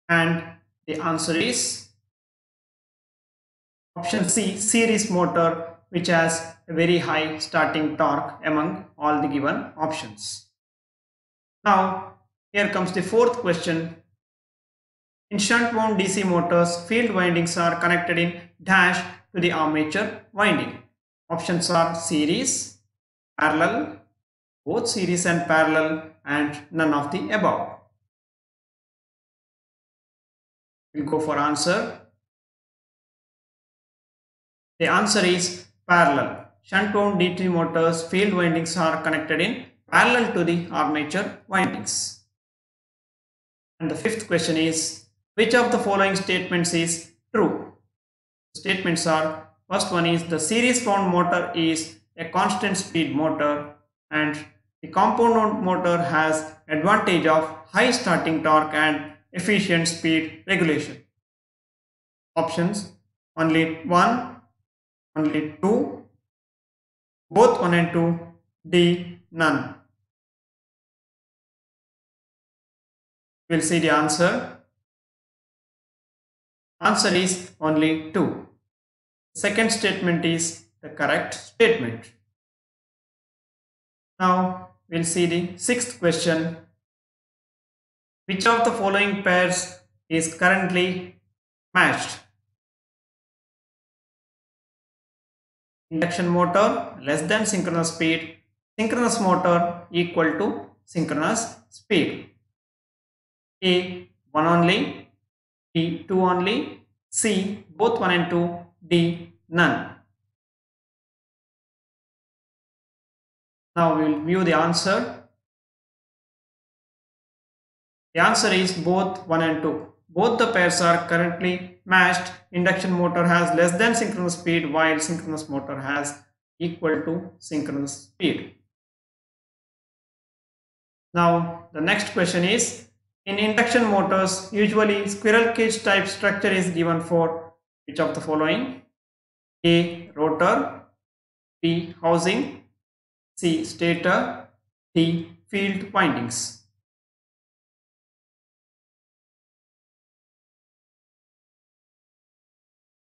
And the answer is option C series motor which has a very high starting torque among all the given options. Now here comes the fourth question. In shunt wound DC motors field windings are connected in dash to the armature winding. Options are series, parallel, both series and parallel and none of the above. We'll go for answer. The answer is parallel. Shunt wound DC motors field windings are connected in parallel to the armature windings. And the fifth question is which of the following statements is true? Statements are first one is the series wound motor is a constant speed motor and the compound motor has advantage of high starting torque and efficient speed regulation. Options only one, only two, both one and two, D none. We'll see the answer. Answer is only two. Second statement is the correct statement. Now we'll see the sixth question. Which of the following pairs is currently matched? Induction motor less than synchronous speed, synchronous motor equal to synchronous speed. A 1 only, B 2 only, C both 1 and 2, D none. Now we will view the answer. The answer is both 1 and 2. Both the pairs are currently matched. Induction motor has less than synchronous speed while synchronous motor has equal to synchronous speed. Now the next question is in induction motors usually squirrel cage type structure is given for which of the following? A. Rotor B. Housing C. Stator D. Field windings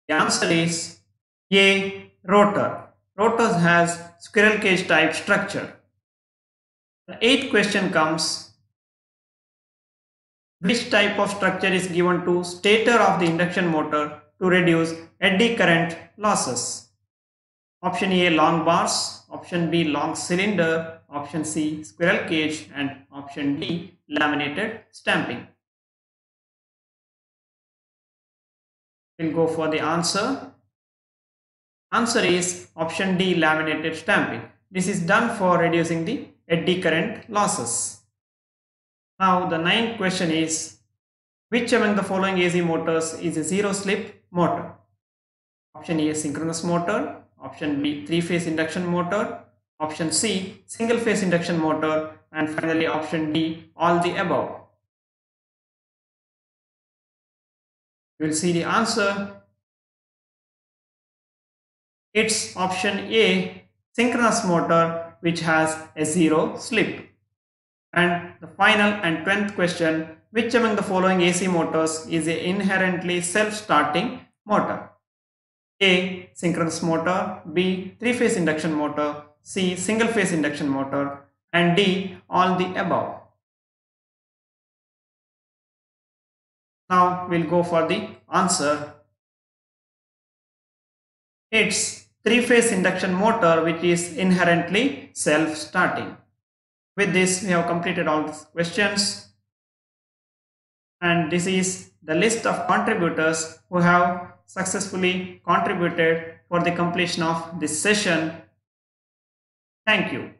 The answer is A. Rotor. Rotors has squirrel cage type structure. The eighth question comes which type of structure is given to stator of the induction motor to reduce eddy current losses? Option A long bars, option B long cylinder, option C squirrel cage and option D laminated stamping. We'll go for the answer. Answer is option D laminated stamping. This is done for reducing the eddy current losses. Now the ninth question is which among the following AC motors is a zero slip motor? Option A synchronous motor, option B three phase induction motor, option C single phase induction motor and finally option D all the above. We will see the answer. It's option A synchronous motor which has a zero slip. And the final and 10th question which among the following AC motors is inherently self-starting motor? A. Synchronous motor B. Three-phase induction motor C. Single-phase induction motor and D. All the above. Now we'll go for the answer. It's three-phase induction motor which is inherently self-starting. With this we have completed all the questions and this is the list of contributors who have successfully contributed for the completion of this session. Thank you.